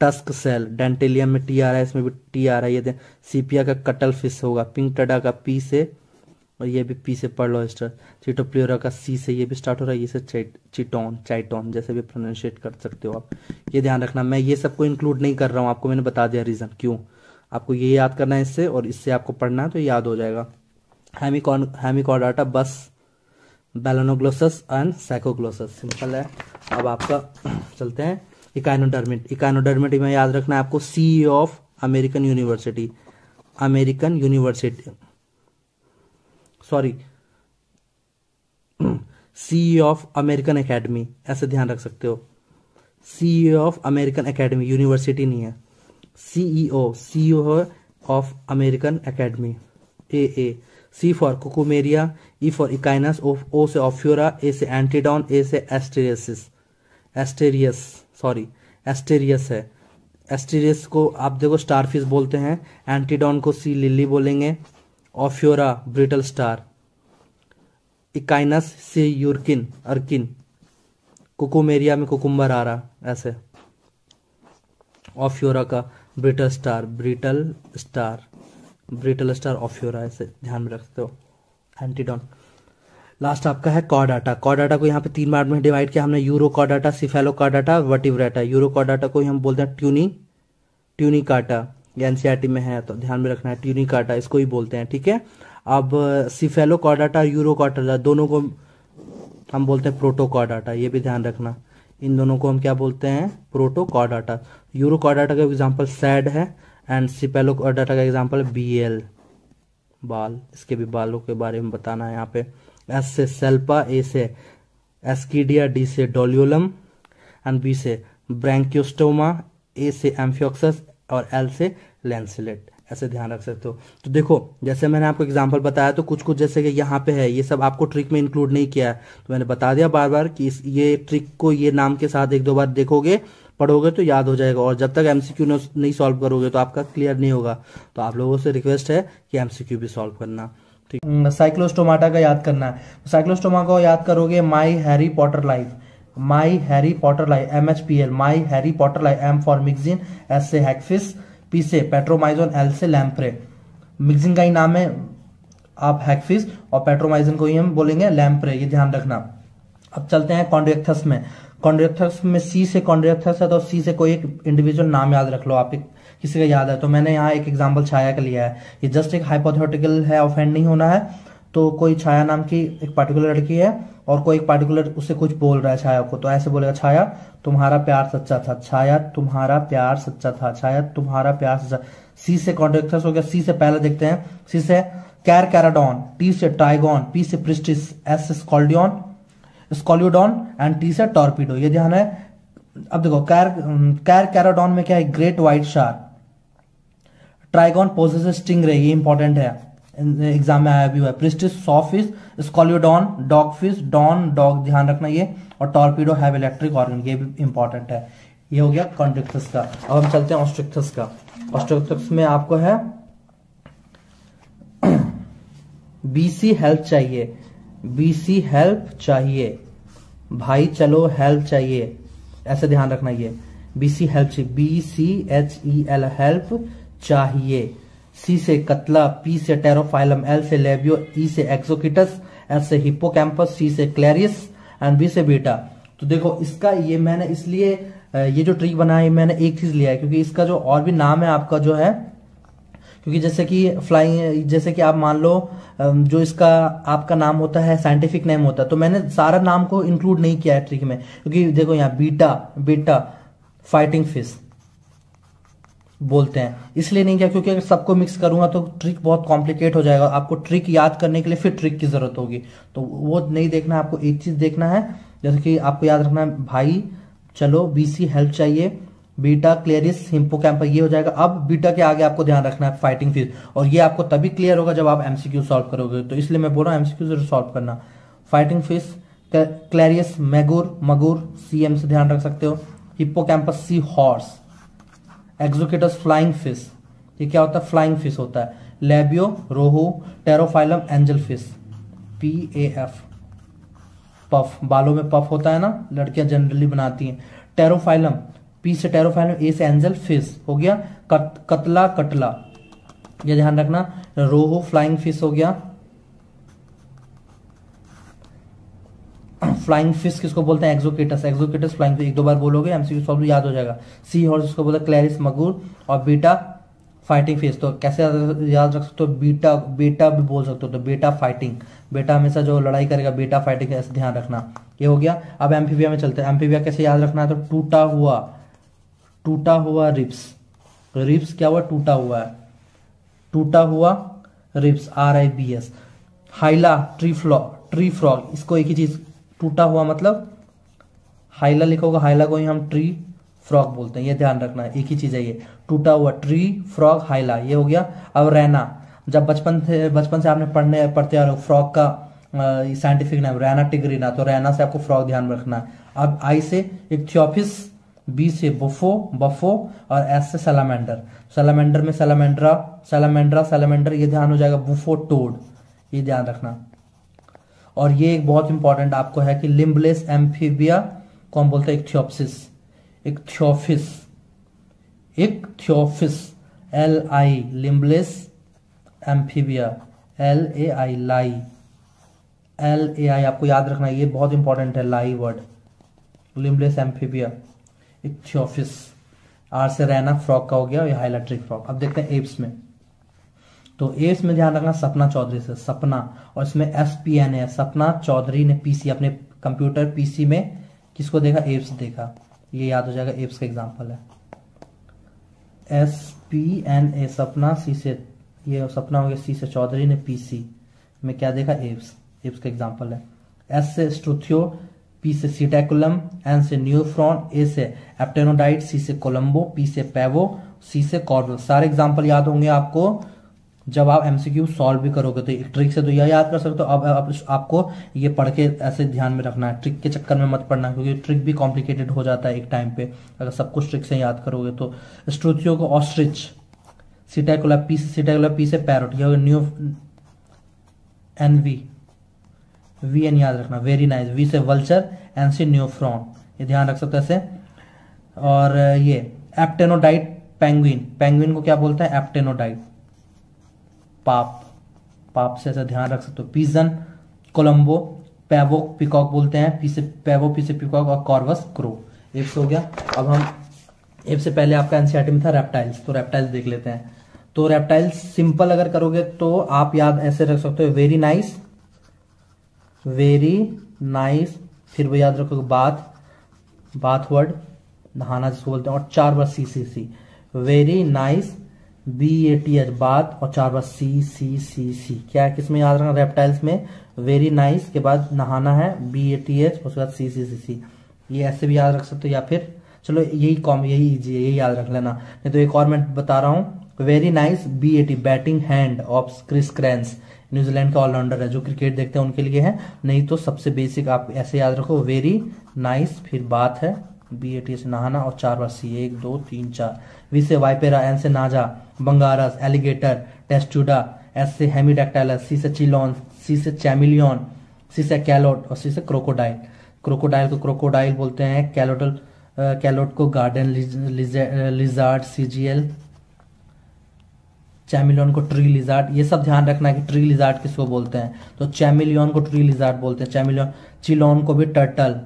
tusk shell Dentalium में टी आ रहा है इसमें भी टी आ रहा है ये सीपिया का कटल फ़िश होगा पिंक टडा का पी से, और ये भी पी से पढ़ लो स्टर चिटोप्लियोरा का सी से ये भी स्टार्ट हो रहा है, ये से चिटोन चाइटोन जैसे भी प्रोनाउंशिएट कर सकते हो आप। ये ध्यान रखना, मैं ये सबको इंक्लूड नहीं कर रहा हूँ, आपको मैंने बता दिया रीजन क्यों? आपको ये याद करना है इससे, और इससे आपको पढ़ना है तो याद हो जाएगा। हेमिकॉन हेमिकॉडाटा बस। बेलोनोग्लोसस एंड सैकोग्लोसस सिंपल है। अब आपका चलते हैं। इकानोडर्मिट इकानोडर्मिट में याद रखना है आपको C of American university American university sorry C of American academy ऐसे ध्यान रख सकते हो। C of American academy university नहीं है। CEO CEO of American academy A A C for Cucumaria E for Echinus O से ऑफ्योरा ए से Antedon A से एस्टेरियसिस एस्टेरियस सॉरी एस्टेरियस है. एस्टेरियस को आप देखो स्टारफिश बोलते हैं एंटीडॉन को सी लिली बोलेंगे ऑफ्योरा ब्रिटल स्टार इकाइनस से यूरकिन अर्किन कुकुमेरिया में कुकुम्बर आ रहा, ऐसे. ऑफ्योरा का brittle star brittle star brittle star Ophiura ऐसे ध्यान में रखते हो। एंटीडॉन लास्ट आपका है कॉडाटा कॉडाटा को यहाँ पे तीन बार में डिवाइड किया हमने। Urochordata Cephalochordata Vertebrata Urochordata को हम बोलते हैं ट्यूनी ट्यूनी काटा ये एनसीआरटी में है तो ध्यान में रखना है ट्यूनी काटा इसको ही बोलते हैं, ठीक है? अब सिफेलो कॉडाटा यूरो कॉडाटा दोनों को हम बोलते हैं प्रोटो कॉडाटा ये भी ध्यान रखना। इन दोनों को हम क्या बोलते हैं? प्रोटो कॉडाटा यूरो कॉडाटा का एग्ज़ाम्पल सैड है। एंड सिपेलो कॉडाटा का एग्ज़ाम्पल बी एल बाल, इसके भी बालों के बारे में बताना है यहाँ पे। एस से सेल्पा ए से एस्कीडिया डी से डोलियोलम एंड बी से ब्रैंक्योस्टोमा ए से एम्फियोक्सस और एल से लेंसिलेट ऐसे ध्यान रख सकते हो। तो देखो, जैसे मैंने आपको एग्जांपल बताया तो कुछ कुछ जैसे कि यहाँ पे है, ये सब आपको ट्रिक में इंक्लूड नहीं किया है। तो मैंने बता दिया बार बार कि इस, ये ट्रिक को ये नाम के साथ एक दो बार देखोगे पढ़ोगे तो याद हो जाएगा और जब तक एमसीक्यू नहीं सॉल्व करोगे तो आपका क्लियर नहीं होगा। तो आप लोगों से रिक्वेस्ट है कि एमसीक्यू भी सॉल्व करना। ठीक। साइक्लोस्टोमाटा का याद करना है। साइक्लोस्टोमा को याद करोगे my Harry Potter life my Harry Potter life M H P L my Harry Potter life M for Myxine S से हैक्फिस पी से पेट्रोमाइजोन एल से लैम्प्रे मिक्सिन का ही नाम है, आप हैकफिस और पेट्रोमाइजन को ही हम बोलेंगे लैम्प्रे ये ध्यान रखना। अब चलते हैं कॉन्ड्रेक्थस में। कॉन्ड्रेक्थस में सी से कॉन्ड्रेक्थस है तो सी से कोई एक इंडिविजुअल नाम याद रख लो, आप एक, किसी का याद है तो मैंने यहाँ एक एग्ज़ाम्पल छाया का लिया है। ये जस्ट एक हाइपोथेटिकल है ऑफेंड नहीं होना है तो कोई छाया नाम की एक पर्टिकुलर लड़की है, और कोई एक पर्टिकुलर उससे कुछ बोल रहा है छाया को तो ऐसे बोलेगा, छाया, तुम्हारा प्यार सच्चा था, छाया, तुम्हारा प्यार सच्चा था, छाया, तुम्हारा प्यार सच्चा सी से कॉन्ट्रेक्टर्स हो गया सी से पहले देखते हैं सी से कैर कैराडॉन टी से टाइगॉन पी से प्रिस्टिस एस से स्कॉल्डियन स्कॉल्यूडॉन एंड टी से टॉर्पीडो, ये ध्यान है अब देखो, कैर कैर कैराडॉन में क्या है, ग्रेट व्हाइट शार्क ट्राइगॉन पोजेस स्टिंग रे, ये इंपॉर्टेंट है। एग्ज़ाम में आया भी हुआ है। Pristis, sawfish, Scoliodon dog fish Don, dog, ध्यान रखना ये, और टॉर्पीडो हैव इलेक्ट्रिक ऑर्गन ये भी इंपॉर्टेंट है। ये हो गया कॉन्ट्रिक्थस का। अब हम चलते हैं ऑस्ट्रिक्थस का। ऑस्ट्रिक्थस में आपको है बीसी हेल्प चाहिए। बीसी हेल्प चाहिए। भाई चलो हेल्प चाहिए। ऐसे ध्यान रखना ये। बीसी हेल्प चाहिए। B C H E L help चाहिए। सी से कतला पी से टेरोफाइलम एल से लेबियो ई से एक्सोकिटस एल से हिपोकैम्पस सी से क्लेरियस एंड बी से बीटा तो देखो, इसका ये मैंने इसलिए ये जो ट्रिक बनाई मैंने एक चीज़ लिया है, क्योंकि इसका जो और भी नाम है आपका जो है क्योंकि जैसे कि फ्लाइंग जैसे कि आप मान लो जो इसका आपका नाम होता है साइंटिफिक नेम होता है तो मैंने सारा नाम को इंक्लूड नहीं किया है ट्रिक में। क्योंकि देखो यहाँ बीटा बीटा फाइटिंग फ़िश बोलते हैं। इसलिए नहीं क्या, क्योंकि अगर सबको मिक्स करूँगा तो ट्रिक बहुत कॉम्प्लिकेट हो जाएगा। आपको ट्रिक याद करने के लिए फिर ट्रिक की ज़रूरत होगी। तो वो नहीं देखना आपको एक चीज़ देखना है। जैसे कि आपको याद रखना है, भाई, चलो बीसी हेल्प चाहिए। बीटा क्लियरिस हिम्पो ये हो जाएगा। अब बीटा के आगे आपको ध्यान रखना है फाइटिंग फ़ीस और ये आपको तभी क्लियर होगा जब आप एमसीक्यू सॉल्व करोगे। तो इसलिए मैं बोल रहा हूँ एमसीक्यू ज़रूर सॉल्व करना। Fighting fish Clarias magur magur CM से ध्यान रख सकते हो। Hippo sea horse Exocoetus flying fish ये क्या होता है? फ्लाइंग फ़िश होता है। Labeo rohu Pterophyllum angel fish P A F puff बालों में पफ होता है ना? लड़कियाँ जनरली बनाती हैं। टेरोफाइलम पी से टेरोफाइलम ए से एंजल फ़िश हो गया। कत, कतला कटला। ये ध्यान रखना रोहू फ्लाइंग फ़िश हो गया। फ्लाइंग फ़िश किसको बोलते हैं? एक्जोकेटस एक्जोकेटस फ्लाइंग फ़िश एक दो बार बोलोगे एमसीक्यू सॉल्व याद हो जाएगा। सी हॉर्स इसको बोलते हैं क्लैरिस मगुर और बीटा फाइटिंग फ़िश तो कैसे याद रख सकते हो? बीटा बेटा भी बोल सकते हो। तो बेटा फाइटिंग बेटा हमेशा जो लड़ाई करेगा बेटा फाइटिंग ऐसे ध्यान रखना। ये हो गया। अब एम्फीबिया में चलते हैं। एम्फीबिया कैसे याद रखना है? तो टूटा हुआ। टूटा हुआ रिप्स रिप्स क्या हुआ? टूटा हुआ है। टूटा हुआ ribs R I B S Hyla tree frog tree frog इसको एक ही चीज़, टूटा हुआ मतलब? हाइला लिखा होगा, हाइला को ही हम ट्री फ्रॉग बोलते हैं। ये ध्यान रखना है, एक ही चीज़ है ये। टूटा हुआ ट्री फ्रॉग हाइला। ये हो गया। अब रैना। जब बचपन से बचपन से आपने पढ़ने, पढ़ते आ रहे हो फ्रॉग का साइंटिफिक नाम रैना टिगरीना तो रैना से आपको फ्रॉग ध्यान रखना है। अब आई से एक थियोफिस बी से बुफो बफो और एस से सलामेंडर सलामेंडर में सलामेंड्रा सलामेंड्रा सलामेंडर ये ध्यान हो जाएगा बुफो टोड ये ध्यान रखना. और ये एक बहुत इंपॉर्टेंट आपको है कि लिम्बलेस एम्फीबिया को हम बोलते हैं एक थियोप्सिस एक थियोफिस एक Ichthyophis L I limbless amphibia L A I lie L A I आपको याद रखना, ये बहुत इंपॉर्टेंट है लाई वर्ड लिम्बलेस एम्फीबिया एक थियोफिस आर से रहना, फ्रॉक का हो गया या हाइलाट्रिक फ्रॉक। अब देखते हैं एप्स में। तो एस में ध्यान रखना सपना चौधरी से, सपना। और इसमें एस पी एन है, सपना चौधरी ने पीसी अपने कंप्यूटर पीसी में किसको देखा? एप्स देखा। ये याद हो जाएगा, एप्स का एग्ज़ाम्पल है। एस पी एन ए, सपना सी से, ये सपना हो गया सी से चौधरी ने पीसी में क्या देखा? एप्स। एप्स का एग्ज़ाम्पल है। एस से स्ट्रुथियो पी से सीटेकुलम एन से न्यूफ्रॉन ए से एप्टेनोडाइट सी से कोलंबो पी से पेवो सी से कॉर्बल सारे एग्जांपल याद होंगे आपको। जब आप एमसीक्यू सॉल्व भी करोगे तो ट्रिक से तो यह याद कर सकते हो। अब आप, आपको ये पढ़ के ऐसे ध्यान में रखना है। ट्रिक के चक्कर में मत पढ़ना क्योंकि ट्रिक भी कॉम्प्लिकेटेड हो जाता है एक टाइम पे। अगर सब कुछ ट्रिक से याद करोगे तो। स्ट्रोथियो को ऑस्ट्रिच सीटेकुला पी से सीटेकुला पी से पैरोट यह new N V V N याद रखना। वेरी नाइस वी से वल्चर एन से न्यूफ्रॉन ये ध्यान रख सकते ऐसे और ये एप्टेनोडाइट पेंगुइन पेंगुइन को क्या बोलते हैं? एप्टेनोडाइट पाप। पाप से ऐसा ध्यान रख सकते हो। पीजन कोलंबो पैवो पिकॉक बोलते हैं। पीसे पैवो पीसे पिकॉक और कॉर्वस क्रो एक हो गया। अब हम एक से पहले आपका एनसीआरटी में था रेप्टाइल्स तो रेप्टाइल्स देख लेते हैं। तो रेप्टाइल्स सिंपल अगर करोगे तो आप याद ऐसे रख सकते हो। वेरी नाइस वेरी नाइस, फिर वो याद रखोगे बाथ बाथ वर्ड नहाना जिसको बोलते हैं, और चार बार C C C. Very nice, B, A, T, H बाद और चार बार सी सी सी सी। क्या है, किसमें याद रखना रेप्टाइल्स में? वेरी नाइस, के बाद नहाना है, बी, ए, टी, एच, उसके बाद सी सी सी सी। ये ऐसे भी याद रख सकते हो, या फिर, चलो, यही कॉम, यही इजी यही याद रख लेना। नहीं तो एक और मैं बता रहा हूँ, very nice, B, A, T, batting hand, of, Chris, Cairns. New Zealand का ऑलराउंडर है, जो क्रिकेट देखते हैं, उनके लिए है। नहीं तो सबसे बेसिक आप ऐसे याद रखो वेरी नाइस फिर बात है बी ए टी से नहाना और चार बार सी एक, दो, तीन, चार। वी से वाइपेरा एन से Naja Bungarus alligator Testudo S से हेमीडेक्टाइलस सी से चिलोन सी से चैमिलियन सी से कैलोट और सी से क्रोकोडाइल क्रोकोडाइल को क्रोकोडाइल बोलते हैं कैलोटल कैलोट को गार्डन लिजार्ड सीजीएल चैमिलियन को ट्री लिजार्ड, ये सब ध्यान रखना है कि ट्री लिजार्ड किसको बोलते हैं? तो चैमिलियन को ट्री लिजार्ड बोलते हैं, चैमिलियन, चिलोन को भी टर्टल,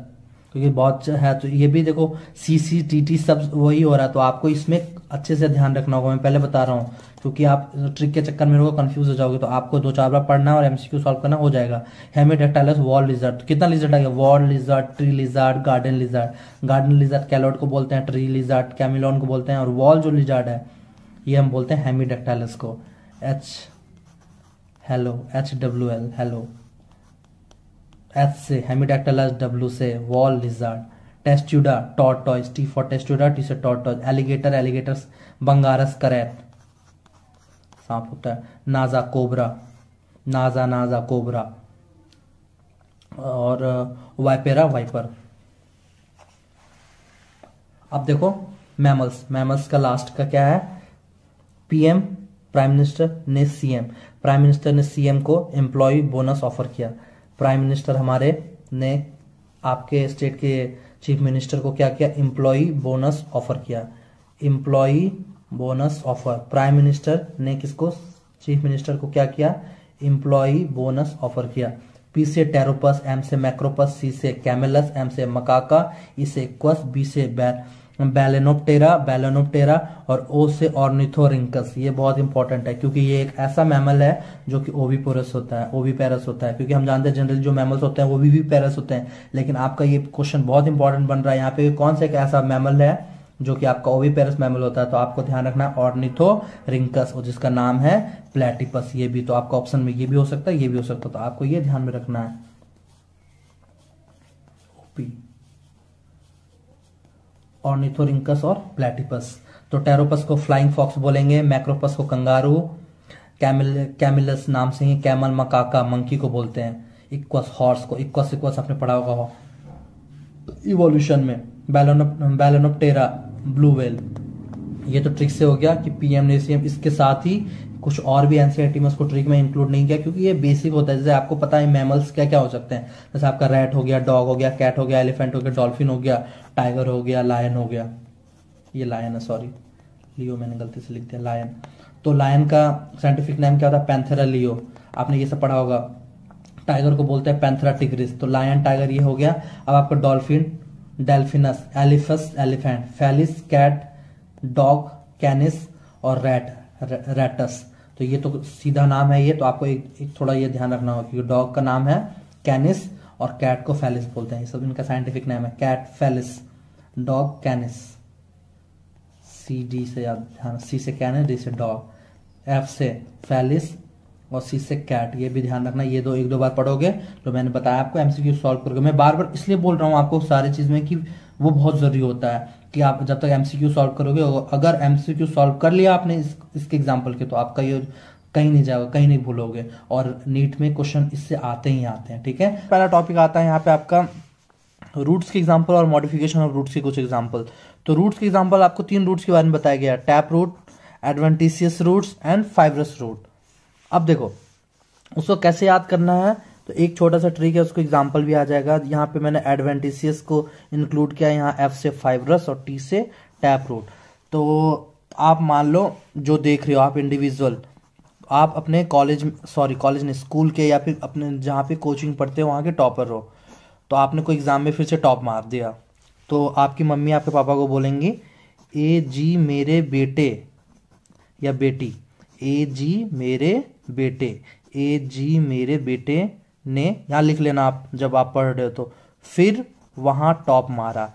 क्योंकि बहुत है तो ये भी देखो, सी सी टी टी सब वही हो रहा है तो आपको इसमें अच्छे से ध्यान रखना होगा, मैं पहले बता रहा हूँ, क्योंकि आप ट्रिक के चक्कर में कंफ्यूज हो जाओगे तो आपको दो चार बार पढ़ना और एमसीक्यू सॉल्व करना हो जाएगा। हेमेडेक्टाइलस वॉल लिजर्ड कितना लिजर्ड आ गया wall lizard tree lizard garden lizard garden lizard Calotes को बोलते हैं ट्री लिजर्ड कैमिलोन को बोलते हैं, और वॉल जो लिजर्ड है ये हम बोलते हैं हेमीडेक्टाइलस को। H hello H W L hello H से हेमीडेक्टाइलस डब्ल्यू से wall lizard Testudo tortoise T for Testudo T से tortoise alligator alligators Bungarus krait सांप होता है। नाजा कोबरा नाजा नाजा कोबरा और वाइपेरा वाइपर अब देखो मैमल्स मैमल्स का लास्ट का क्या है? पीएम प्राइम मिनिस्टर ने सीएम प्राइम मिनिस्टर ने सीएम को एम्प्लॉय बोनस ऑफ़र किया। प्राइम मिनिस्टर हमारे ने आपके स्टेट के चीफ मिनिस्टर को क्या किया? एम्प्लॉय बोनस ऑफ़र किया। Employ bonus offer prime minister ने किसको? चीफ मिनिस्टर को क्या किया? एम्प्लॉय बोनस ऑफ़र किया। पी से टेरोपस एम से मैक्रोपस सी से कैमेलस एम से मकाका ई से क्वस बी से बैलेनोप्टेरा बैलेनोप्टेरा और ओ से ऑर्निथोरिंकस, ये बहुत इंपॉर्टेंट है क्योंकि ये एक ऐसा मैमल है जो कि ओवीपोरस होता है ओवीपेरस होता है। क्योंकि हम जानते हैं जनरल जो मैमल्स होते हैं, वो भी भी पेरस होते हैं। लेकिन आपका ये क्वेश्चन बहुत इंपॉर्टेंट बन रहा है। यहाँ पे कौन सा एक ऐसा मैमल है जो कि आपका ओवीपेरस मैमल होता है? तो आपको ध्यान रखना है ऑर्निथो रिंकस और जिसका नाम है प्लेटिपस ये भी तो आपका ऑप्शन में ये भी हो सकता है, ये भी हो सकता है। तो आपको ये ध्यान में रखना है। ओपी ऑर्निथोरिंकस और प्लेटिपस तो टेरोपस को फ्लाइंग फॉक्स बोलेंगे मैक्रोपस को कंगारू कैमिल कैमिलस नाम से ही कैमल मकाका मंकी को बोलते हैं। इक्वस हॉर्स को इक्वस इक्वस आपने पढ़ा होगा इवोल्यूशन में बैलोनोप्टेरा ब्लू वेल ये तो ट्रिक से हो गया कि पीएम ने सीएम इसके साथ ही कुछ और भी एनसीआरटी में उसको ट्रिक में इंक्लूड नहीं किया, क्योंकि ये बेसिक होता है। जैसे आपको पता है मैमल्स क्या क्या हो सकते हैं। जैसे आपका रैट हो गया डॉग हो गया कैट हो गया एलिफेंट हो गया डॉल्फिन हो गया टाइगर हो गया लायन हो गया। ये लायन है सॉरी लियो मैंने गलती से लिख दिया लायन तो लायन का साइंटिफिक नेम क्या होता है पैंथेरा लियो आपने ये सब पढ़ा होगा। टाइगर को बोलते हैं पैंथेरा टिग्रिस तो लायन टाइगर ये हो गया। अब आपका dolphin Delphinus Elephas elephant Felis cat dog Canis और रैट रैटस तो ये तो सीधा नाम है ये तो आपको एक, एक थोड़ा ये ध्यान रखना होगा क्योंकि डॉग का नाम है कैनिस और कैट को फैलिस बोलते हैं। ये सब इनका साइंटिफिक नाम है cat Felis dog Canis. C D से याद ध्यान सी से कैनिस डी से डॉग। एफ़ से फैलिस और सी से कैट ये भी ध्यान रखना। ये दो एक दो बार पढ़ोगे तो मैंने बताया आपको एमसीक्यू सॉल्व करोगे। मैं बार बार इसलिए बोल रहा हूँ आपको सारी चीज़ में कि वो बहुत ज़रूरी होता है। कि आप जब तक एमसीक्यू सॉल्व करोगे अगर एमसीक्यू सॉल्व कर लिया आपने इस, इसके एग्ज़ाम्पल के तो आपका ये कहीं नहीं जाएगा कहीं नहीं भूलोगे। और नीट में क्वेश्चन इससे आते ही आते हैं ठीक है? पहला टॉपिक आता है यहाँ पे आपका रूट्स के एग्ज़ाम्पल और मॉडिफिकेशन ऑफ़ रूट्स के कुछ एग्ज़ाम्पल तो रूट्स के एग्ज़ाम्पल आपको तीन रूट्स के बारे में बताया गया tap root adventitious roots and fibrous root अब देखो उसको कैसे याद करना है? तो एक छोटा सा ट्रिक है, उसको एग्ज़ाम्पल भी आ जाएगा। यहाँ पे मैंने एडवेंटिसियस को इंक्लूड किया यहाँ एफ़ से फाइब्रस और टी से टैप रूट तो आप मान लो, जो देख रहे हो आप इंडिविजुअल आप अपने कॉलेज सॉरी कॉलेज ने स्कूल के या फिर अपने जहाँ पे कोचिंग पढ़ते हो, वहाँ के टॉपर हो। तो आपने कोई एग्ज़ाम में फिर से टॉप मार दिया। तो आपकी मम्मी आपके पापा को बोलेंगी, ए जी मेरे बेटे या बेटी, ए जी मेरे बेटे, ए जी मेरे बेटे ने, यहाँ लिख लेना आप, जब आप पढ़ रहे हो तो। फिर वहाँ टॉप मारा।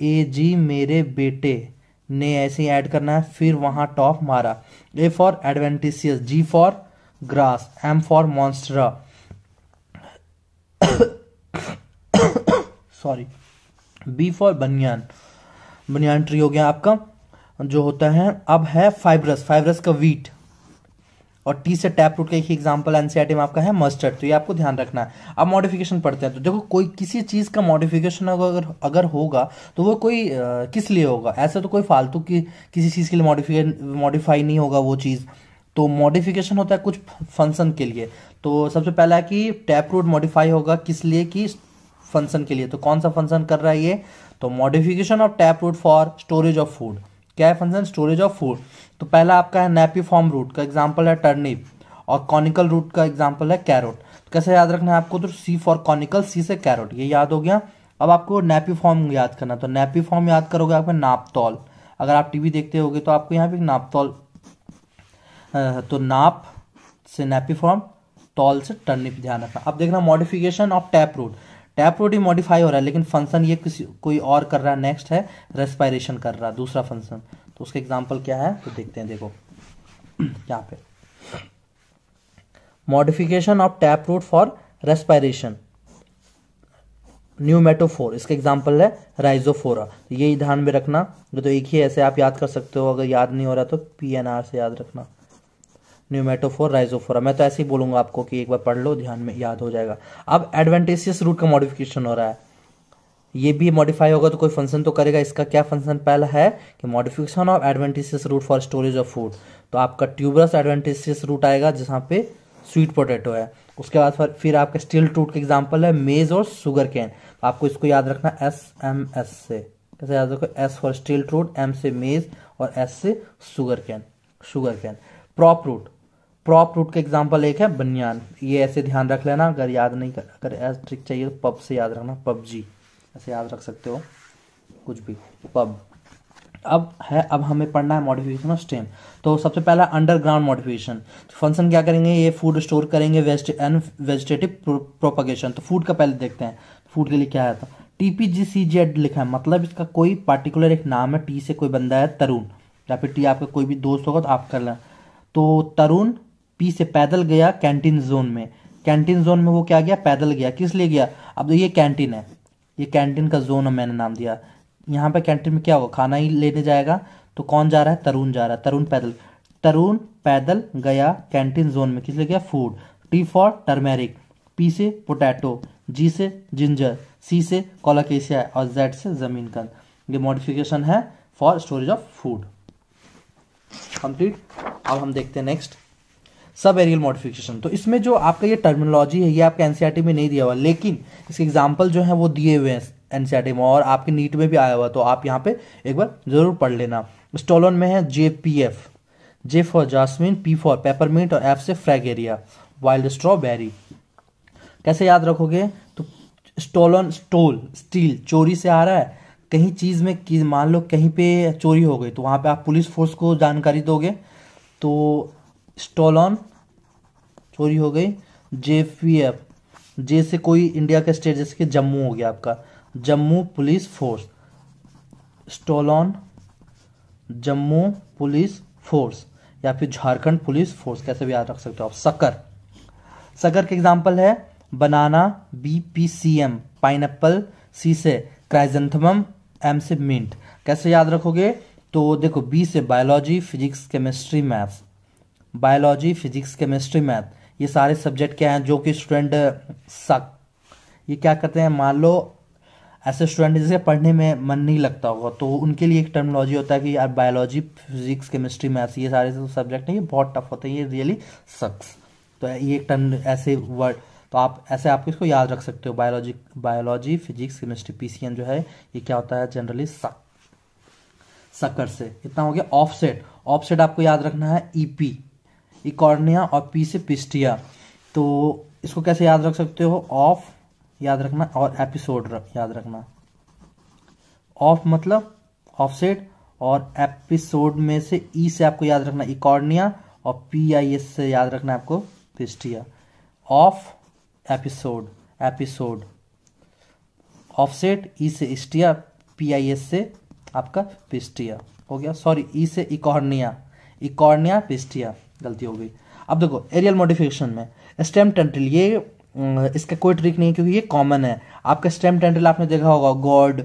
ए जी मेरे बेटे ने ऐसे ही ऐड करना है, फिर वहाँ टॉप मारा। A for adventitious, G for grass, M for Monstera. Sorry. B for banyan. Banyan tree हो गया आपका, जो होता है, अब है फाइब्रस। फाइब्रस का वीट। और टी से टैप रूट का एक एग्ज़ाम्पल एनसीआरटी में आपका है मस्टर्ड तो ये आपको ध्यान रखना है। अब मॉडिफिकेशन पढ़ते हैं तो देखो कोई किसी चीज़ का मॉडिफिकेशन अगर अगर होगा तो वो कोई आ, किस लिए होगा? ऐसा तो कोई फालतू की किसी चीज़ के लिए मॉडिफिकेशन मॉडिफाई नहीं होगा वो चीज़। तो मॉडिफिकेशन होता है कुछ फ़ंक्शन के लिए। तो सबसे पहला है कि टैप रूट मॉडिफाई होगा किस लिए? कि फ़ंक्शन के लिए। तो कौन सा फ़ंक्शन कर रहा है ये? तो modification of tap root for storage of food क्या है फ़ंक्शन स्टोरेज ऑफ़ फ़ूड तो पहला आपका है नेपी फॉर्म रूट का एग्ज़ाम्पल है टर्निप, और कॉनिकल रूट का एग्ज़ाम्पल है कैरोट। तो कैसे याद रखना है आपको? तो सी फॉर कॉनिकल, सी से कैरोट, ये याद हो गया। अब आपको नेपी फॉर्म याद करना तो नेपी फॉर्म याद करोगे आपका नापतौल। अगर आप टीवी देखते होगे तो आपको यहाँ पे नापतौल तो नाप से नेपी फॉर्म तौल से टर्निप ध्यान रखना। अब देखना modification of tap root. Tap root he modify हो रहा है, लेकिन फ़ंक्शन ये किसी, कोई और कर रहा है नेक्स्ट है रेस्पायरेशन कर रहा है, दूसरा फ़ंक्शन तो उसका एग्ज़ाम्पल क्या है? तो देखते हैं, देखो। यहाँ पे। Modification of tap root for respiration pneumatophore इसका एग्ज़ाम्पल है राइजोफोरा ये ध्यान में रखना। तो एक ही ऐसे आप याद कर सकते हो, अगर याद नहीं हो रहा तो पी एन आर से याद रखना। न्यूमेटोफोर राइजोफोरा मैं तो ऐसे ही बोलूँगा आपको कि एक बार पढ़ लो, ध्यान में याद हो जाएगा। अब एडवेंटेसियस रूट का मॉडिफिकेशन हो रहा है। ये भी मॉडिफाई होगा तो कोई फ़ंक्शन तो करेगा। इसका क्या फ़ंक्शन पहला है कि modification of adventitious root for storage of food तो आपका ट्यूबरस एडवेंटेसियस रूट आएगा, जहाँ पे स्वीट पोटैटो है। उसके बाद फिर आपका स्टील टूट का एग्ज़ाम्पल है मेज और शुगर कैन तो आपको इसको याद रखना एस एम एस से। कैसे याद रखो? S for stilt root M से मेज और एस से sugar cane sugar cane prop root prop root का एग्ज़ाम्पल एक है बनियान ये ऐसे ध्यान रख लेना, अगर याद नहीं कर, अगर एस ट्रिक चाहिए तो पब से याद रखना पबजी ऐसे याद रख सकते हो, कुछ भी। पब। अब है, अब हमें पढ़ना है मॉडिफिकेशन ऑफ़ स्टेम तो सबसे पहला अंडरग्राउंड मॉडिफिकेशन तो फ़ंक्शन क्या करेंगे? ये फ़ूड स्टोर करेंगे वेस्ट एंड वेजिटेटिव प्रोपगेशन तो फ़ूड का पहले देखते हैं। फ़ूड के लिए क्या है तो टीपीजीसीजेड लिखा है। मतलब इसका कोई पार्टिकुलर एक नाम है टी से कोई बंदा है, तरुण। या फिर टी आपका कोई भी दोस्त होगा तो आप कर लें। तो तरुण पी से पैदल गया कैंटीन जोन में। कैंटीन जोन में वो क्या गया? पैदल गया। किस लिए गया? अब तो ये कैंटीन है। ये कैंटीन का जोन है, मैंने नाम दिया। यहाँ पे कैंटीन में क्या होगा खाना ही लेने जाएगा तो कौन जा रहा है? तरुण जा रहा है। तरुण पैदल। तरुण पैदल गया कैंटीन जोन में। किस लिए गया? Food. T for turmeric P से पोटैटो जी से जिंजर सी से कोलाकेशिया और जेड से ज़मीन कंद ये मॉडिफिकेशन है for storage of food complete अब हम देखते हैं नेक्स्ट सब एरियल मॉडिफिकेशन तो इसमें जो आपका ये टर्मिनोलॉजी है, ये आपका एनसीआरटी e में नहीं दिया हुआ। लेकिन इसके एग्ज़ाम्पल जो है वो दिए हुए हैं एनसीआरटी e में और आपके नीट में भी आया हुआ। तो आप यहाँ पे एक बार ज़रूर पढ़ लेना। स्टोलन में है J P F J for jasmine P for peppermint और एफ़ से फ्रैगेरिया वाइल्ड स्ट्रॉबेरी कैसे याद रखोगे? तो स्टोलन स्टोल स्टील चोरी से आ रहा है। कहीं चीज़ में मान लो कहीं पे चोरी हो गई तो वहाँ पे आप पुलिस फोर्स को जानकारी दोगे। तो स्टोलन, चोरी हो गई। जे पी एफ़ जे से कोई इंडिया का स्टेट, जैसे कि जम्मू हो गया आपका। Jammu police force, stolon, Jammu police force, या फिर झारखंड पुलिस फोर्स, कैसे भी याद रख सकते हो आप, सकर। सकर के एग्ज़ाम्पल है, banana B P C M pineapple C से क्राइजेंथमम एम से मिंट कैसे याद रखोगे? तो देखो बी से biology physics chemistry maths biology, physics, chemistry, math, ये सारे सब्जेक्ट क्या हैं जो कि स्टूडेंट सक, ये क्या करते हैं? मान लो, ऐसे स्टूडेंट जिसे पढ़ने में मन नहीं लगता होगा तो उनके लिए एक टर्मिनोलॉजी होता है कि यार बायोलॉजी, फिजिक्स, केमिस्ट्री मैथ्स ये सारे जो सब्जेक्ट हैं, ये बहुत टफ होते हैं, ये रियली सक्स तो ये एक टर्म ऐसे वर्ड तो आप ऐसे आप इसको याद रख सकते हो? Biology biology, physics, chemistry PCM जो है, ये क्या होता है? जनरली सक सकर से. इतना हो गया. ऑफसेट ऑफसेट आपको याद रखना है ईपी e इकॉर्निया और पी से पिस्टिया। तो इसको कैसे याद रख सकते हो? ऑफ़ याद रखना और एपिसोड रख, याद रखना। ऑफ़ मतलब ऑफसेट और एपिसोड में से ई से आपको याद रखना इकॉर्निया और पी आई एस से याद रखना आपको Pistia. Off episode episode. Offset E से इस्टिया पी आई एस से आपका पिस्टिया। हो गया? सॉरी ई से इकॉर्निया। Eichhornia pistia. गलती हो गई। अब देखो एरियल मॉडिफिकेशन में स्टेम टेंट्रिल ये इसका कोई ट्रिक नहीं है क्योंकि ये कॉमन है। आपका स्टेम टेंट्रिल आपने देखा होगा गॉड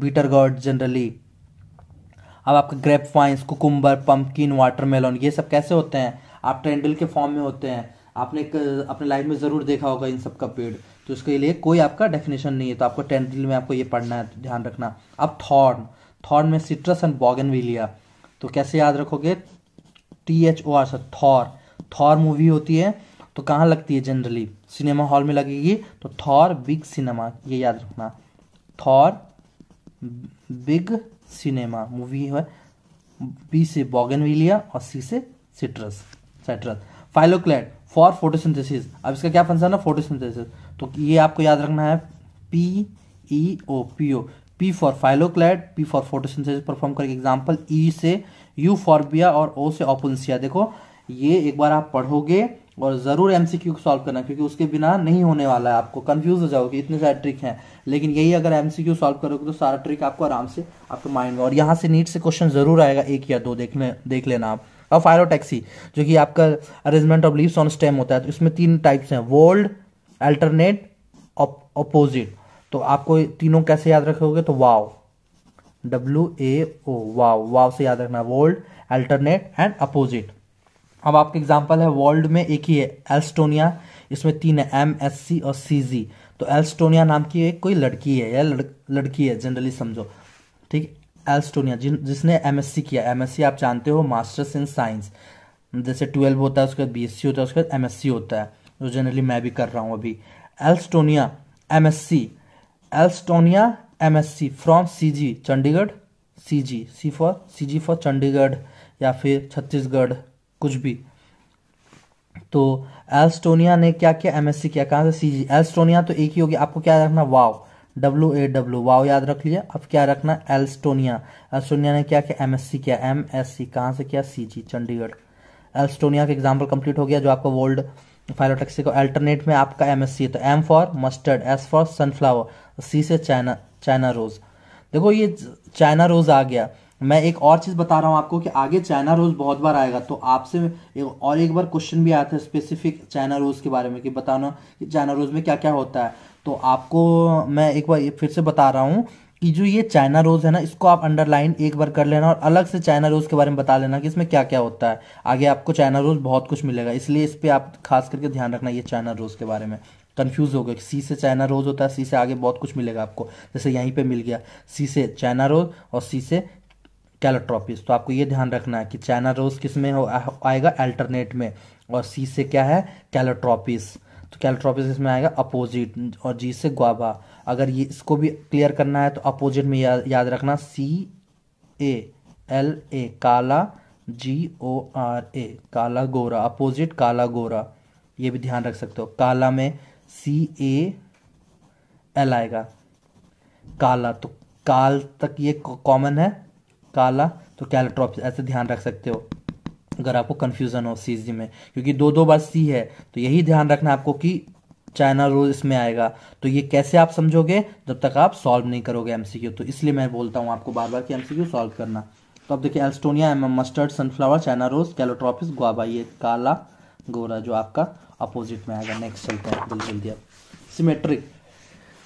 बीटर गॉड जनरली अब आपका grape vines cucumber pumpkin watermelon ये सब कैसे होते हैं? आप टेंडल के फॉर्म में होते हैं। आपने एक, अपने लाइफ में ज़रूर देखा होगा इन सब का पेड़। तो इसके लिए कोई आपका डेफिनेशन नहीं है। तो आपको टेंटिल में आपको ये पढ़ना है ध्यान रखना। अब थॉर्न थॉर्न में सिट्रस एंड बॉगन तो कैसे याद रखोगे? T H O R sir, Thor. Thor movie होती है तो कहाँ लगती है जनरली? सिनेमा हॉल में लगेगी तो थॉर बिग सिनेमा, ये याद रखना। थॉर बिग सिनेमा, मूवी है, बी से बॉगनविलिया और सी से Citrus citrus phylloclade, for photosynthesis. अब इसका क्या फ़ंक्शन है फोटोसिंथेसिस। तो ये आपको याद रखना है P E O P O P for phylloclade P for photosynthesis perform करेंगे एग्जांपल ई से यू फॉर्बिया और ओ से ओपुंसिया देखो, ये एक बार आप पढ़ोगे और ज़रूर एमसीक्यू सॉल्व करना, क्योंकि उसके बिना नहीं होने वाला है आपको। कंफ्यूज हो जाओगे, इतने सारे ट्रिक हैं। लेकिन यही अगर एमसीक्यू सॉल्व करोगे तो सारा ट्रिक आपको आराम से आपके माइंड में, और यहाँ से नीट से क्वेश्चन ज़रूर आएगा, एक या दो देखने देख लेना आप। और फायरोटैक्सी जो कि आपका arrangement of leaves on stem होता है तो इसमें तीन टाइप्स हैं वोल्ड अल्टरनेट अपोजिट तो आपको तीनों कैसे याद रखोगे तो वाव डब्ल्यू ए ओ वाव वाव से याद रखना वर्ल्ड अल्टरनेट एंड अपोजिट अब आपके एग्ज़ाम्पल है वर्ल्ड में एक ही है एल्स्टोनिया इसमें तीन है एम एस सी और सी जी तो एल्स्टोनिया नाम की एक कोई लड़की है या लड़, लड़की है जनरली समझो। ठीक? एल्स्टोनिया जिन जिसने एमएससी किया एमएससी आप जानते हो मास्टर्स इन साइंस जैसे ट्वेल्व होता है उसके बाद बी एस सी होता है उसके बाद एम एस सी होता है। जो जनरली मैं भी कर रहा हूँ अभी। Alstonia M S C alstonia MSc from CG Chandigarh CG C for CG for Chandigarh या फिर छत्तीसगढ़, कुछ भी। तो एल्स्टोनिया ने क्या किया? एमएससी किया। कहाँ से? सीजी एल्स्टोनिया तो एक ही होगी। आपको क्या रखना? वाव डब्ल्यू ए डब्ल्यू वाव याद रख लिया। अब क्या रखना? एल्स्टोनिया एल्स्टोनिया ने क्या किया? एमएससी किया। एम एस सी कहाँ से किया? सीजी चंडीगढ़ एल्स्टोनिया का एग्ज़ाम्पल कंप्लीट हो गया, जो आपका वर्ल्ड फाइलोटेक्सी को अल्टरनेट में आपका एमएससी है। तो M for mustard S for sunflower C से चाइना चाइना रोज। देखो ये चाइना रोज आ गया। मैं एक और चीज़ बता रहा हूँ आपको कि आगे चाइना रोज बहुत बार आएगा। तो आपसे और एक बार क्वेश्चन भी आया था स्पेसिफिक चाइना रोज के बारे में कि बताना कि चाइना रोज में क्या क्या होता है। तो आपको मैं एक बार फिर से बता रहा हूँ कि जो ये चाइना रोज है ना, इसको आप अंडरलाइन एक बार कर लेना और अलग से चाइना रोज के बारे में बता लेना कि इसमें क्या क्या होता है। आगे आपको चाइना रोज बहुत कुछ मिलेगा। इसलिए इस पर आप खास करके ध्यान रखना ये चाइना रोज के बारे में। कंफ्यूज हो गए सी से चाइना रोज होता है सी से आगे बहुत कुछ मिलेगा आपको। जैसे यहीं पे मिल गया सी से चाइना रोज और सी से कैलोट्रॉपिस तो आपको ये ध्यान रखना है कि चाइना रोज किसमें हो आएगा अल्टरनेट में और सी से क्या है? कैलोट्रॉपिस तो कैलोट्रॉपिस इसमें आएगा अपोजिट और जी से ग्वाबा अगर ये इसको भी क्लियर करना है तो अपोजिट में या, याद रखना सी ए एल ए काला जी ओ आर ए काला गोरा। अपोजिट काला गोरा। ये भी ध्यान रख सकते हो। काला में सी ए एल आएगा। काला तो काल तक ये कॉमन है। काला तो कैलोट्रॉपिस ऐसे ध्यान रख सकते हो, अगर आपको कंफ्यूजन हो सी जी में। क्योंकि दो दो बार सी है तो यही ध्यान रखना आपको कि चाइना रोज इसमें आएगा। तो ये कैसे आप समझोगे? जब तक आप सॉल्व नहीं करोगे एमसीक्यू तो इसलिए मैं बोलता हूँ आपको बार बार कि एमसीक्यू सॉल्व करना। तो अब देखिए alstonia mustard sunflower China rose calotropis guava ये काला, गोरा जो आपका अपोजिट में आएगा नेक्स्ट चलते हैं, जल्दी जल्दी अब। सिमेट्रिक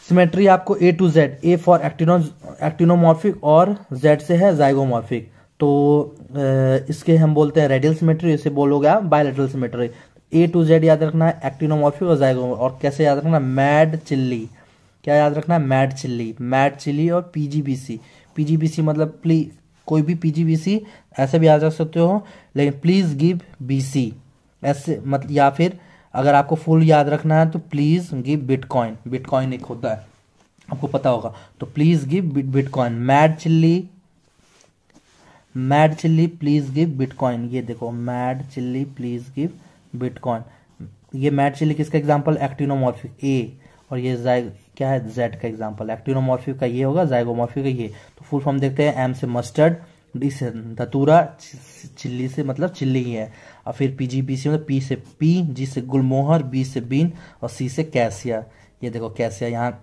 सिमेट्री आपको A to Z A for actino actinomorphic और जेड से है जाइगोमॉर्फिक तो इसके हम बोलते हैं रेडियल सिमेट्री इसे बोलोगे आप bilateral symmetry A to Z याद रखना है एक्टिनोमॉर्फिक और जाइगो और कैसे याद रखना मैड चिल्ली क्या याद रखना है? मैड चिल्ली मैड चिल्ली और पीजीबीसी पीजीबीसी मतलब प्लीज़ कोई भी पीजीबीसी ऐसे भी याद रख सकते हो, लेकिन प्लीज़ गिव बीसी ऐसे मतलब या फिर अगर आपको फुल याद रखना है तो प्लीज़ गिव बिटकॉइन बिटकॉइन एक होता है। आपको पता होगा। तो please give bitcoin mad chilli mad chilli please give bitcoin ये देखो mad chilli please give bitcoin ये मैड चिल्ली किसका एग्जांपल एक्टिनोमॉर्फिक ए और ये जाय क्या है? जेड का एग्जांपल एक्टिनोमॉर्फिक का ये होगा जाइगोमॉर्फिक का ये. तो फुल फॉर्म देखते हैं. एम से मस्टर्ड डी से धतूरा चिल्ली से मतलब चिल्ली ही है. और फिर पी जी बी सी मतलब पी से पी जी से गुलमोहर बी से बीन और सी से कैसिया। ये देखो कैसिया, यहाँ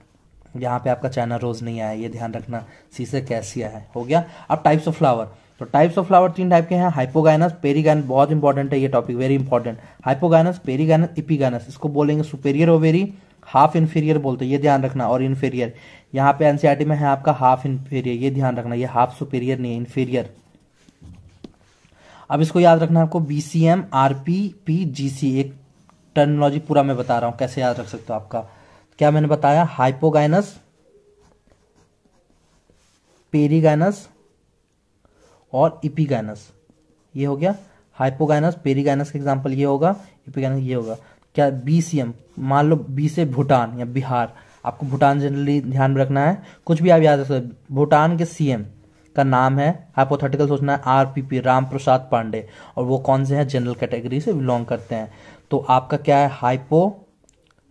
यहाँ पे आपका चाइना रोज नहीं आया, ये ध्यान रखना सी से कैसिया है, हो गया। अब टाइप्स ऑफ़ फ्लावर तो टाइप्स ऑफ़ फ्लावर तीन टाइप के हैं हाइपोगाइनस पेरीगाइनस बहुत इंपॉर्टेंट है ये topic very important hypogynous perigynous epigynous इसको बोलेंगे सुपेरियर ओवेरी हाफ़ इन्फीरियर बोलते हैं, ये ध्यान रखना, और इन्फीरियर यहाँ पे एनसीआरटी में है आपका हाफ़ इन्फीरियर ये ध्यान रखना, ये हाफ़ सुपेरियर नहीं है इन्फीरियर अब इसको याद रखना आपको B C M R P P G C एक टर्मिनोलॉजी पूरा मैं बता रहा हूँ, कैसे याद रख सकते हो आपका। क्या मैंने बताया? हाइपोगाइनस पेरीगाइनस और इपीगाइनस ये हो गया। हाइपोगाइनस पेरीगाइनस का एग्जांपल ये होगा इपीगाइनस ये होगा। क्या बी सी एम मान लो बी से भूटान या बिहार, आपको भूटान जनरली ध्यान में रखना है। कुछ भी आप याद रख सकते भूटान के सीएम का नाम है हाइपोथेटिकल सोचना है आरपीपी राम प्रसाद पांडे। और वो कौन से हैं? जनरल कैटेगरी से बिलोंग करते हैं। तो आपका क्या है? हाइपो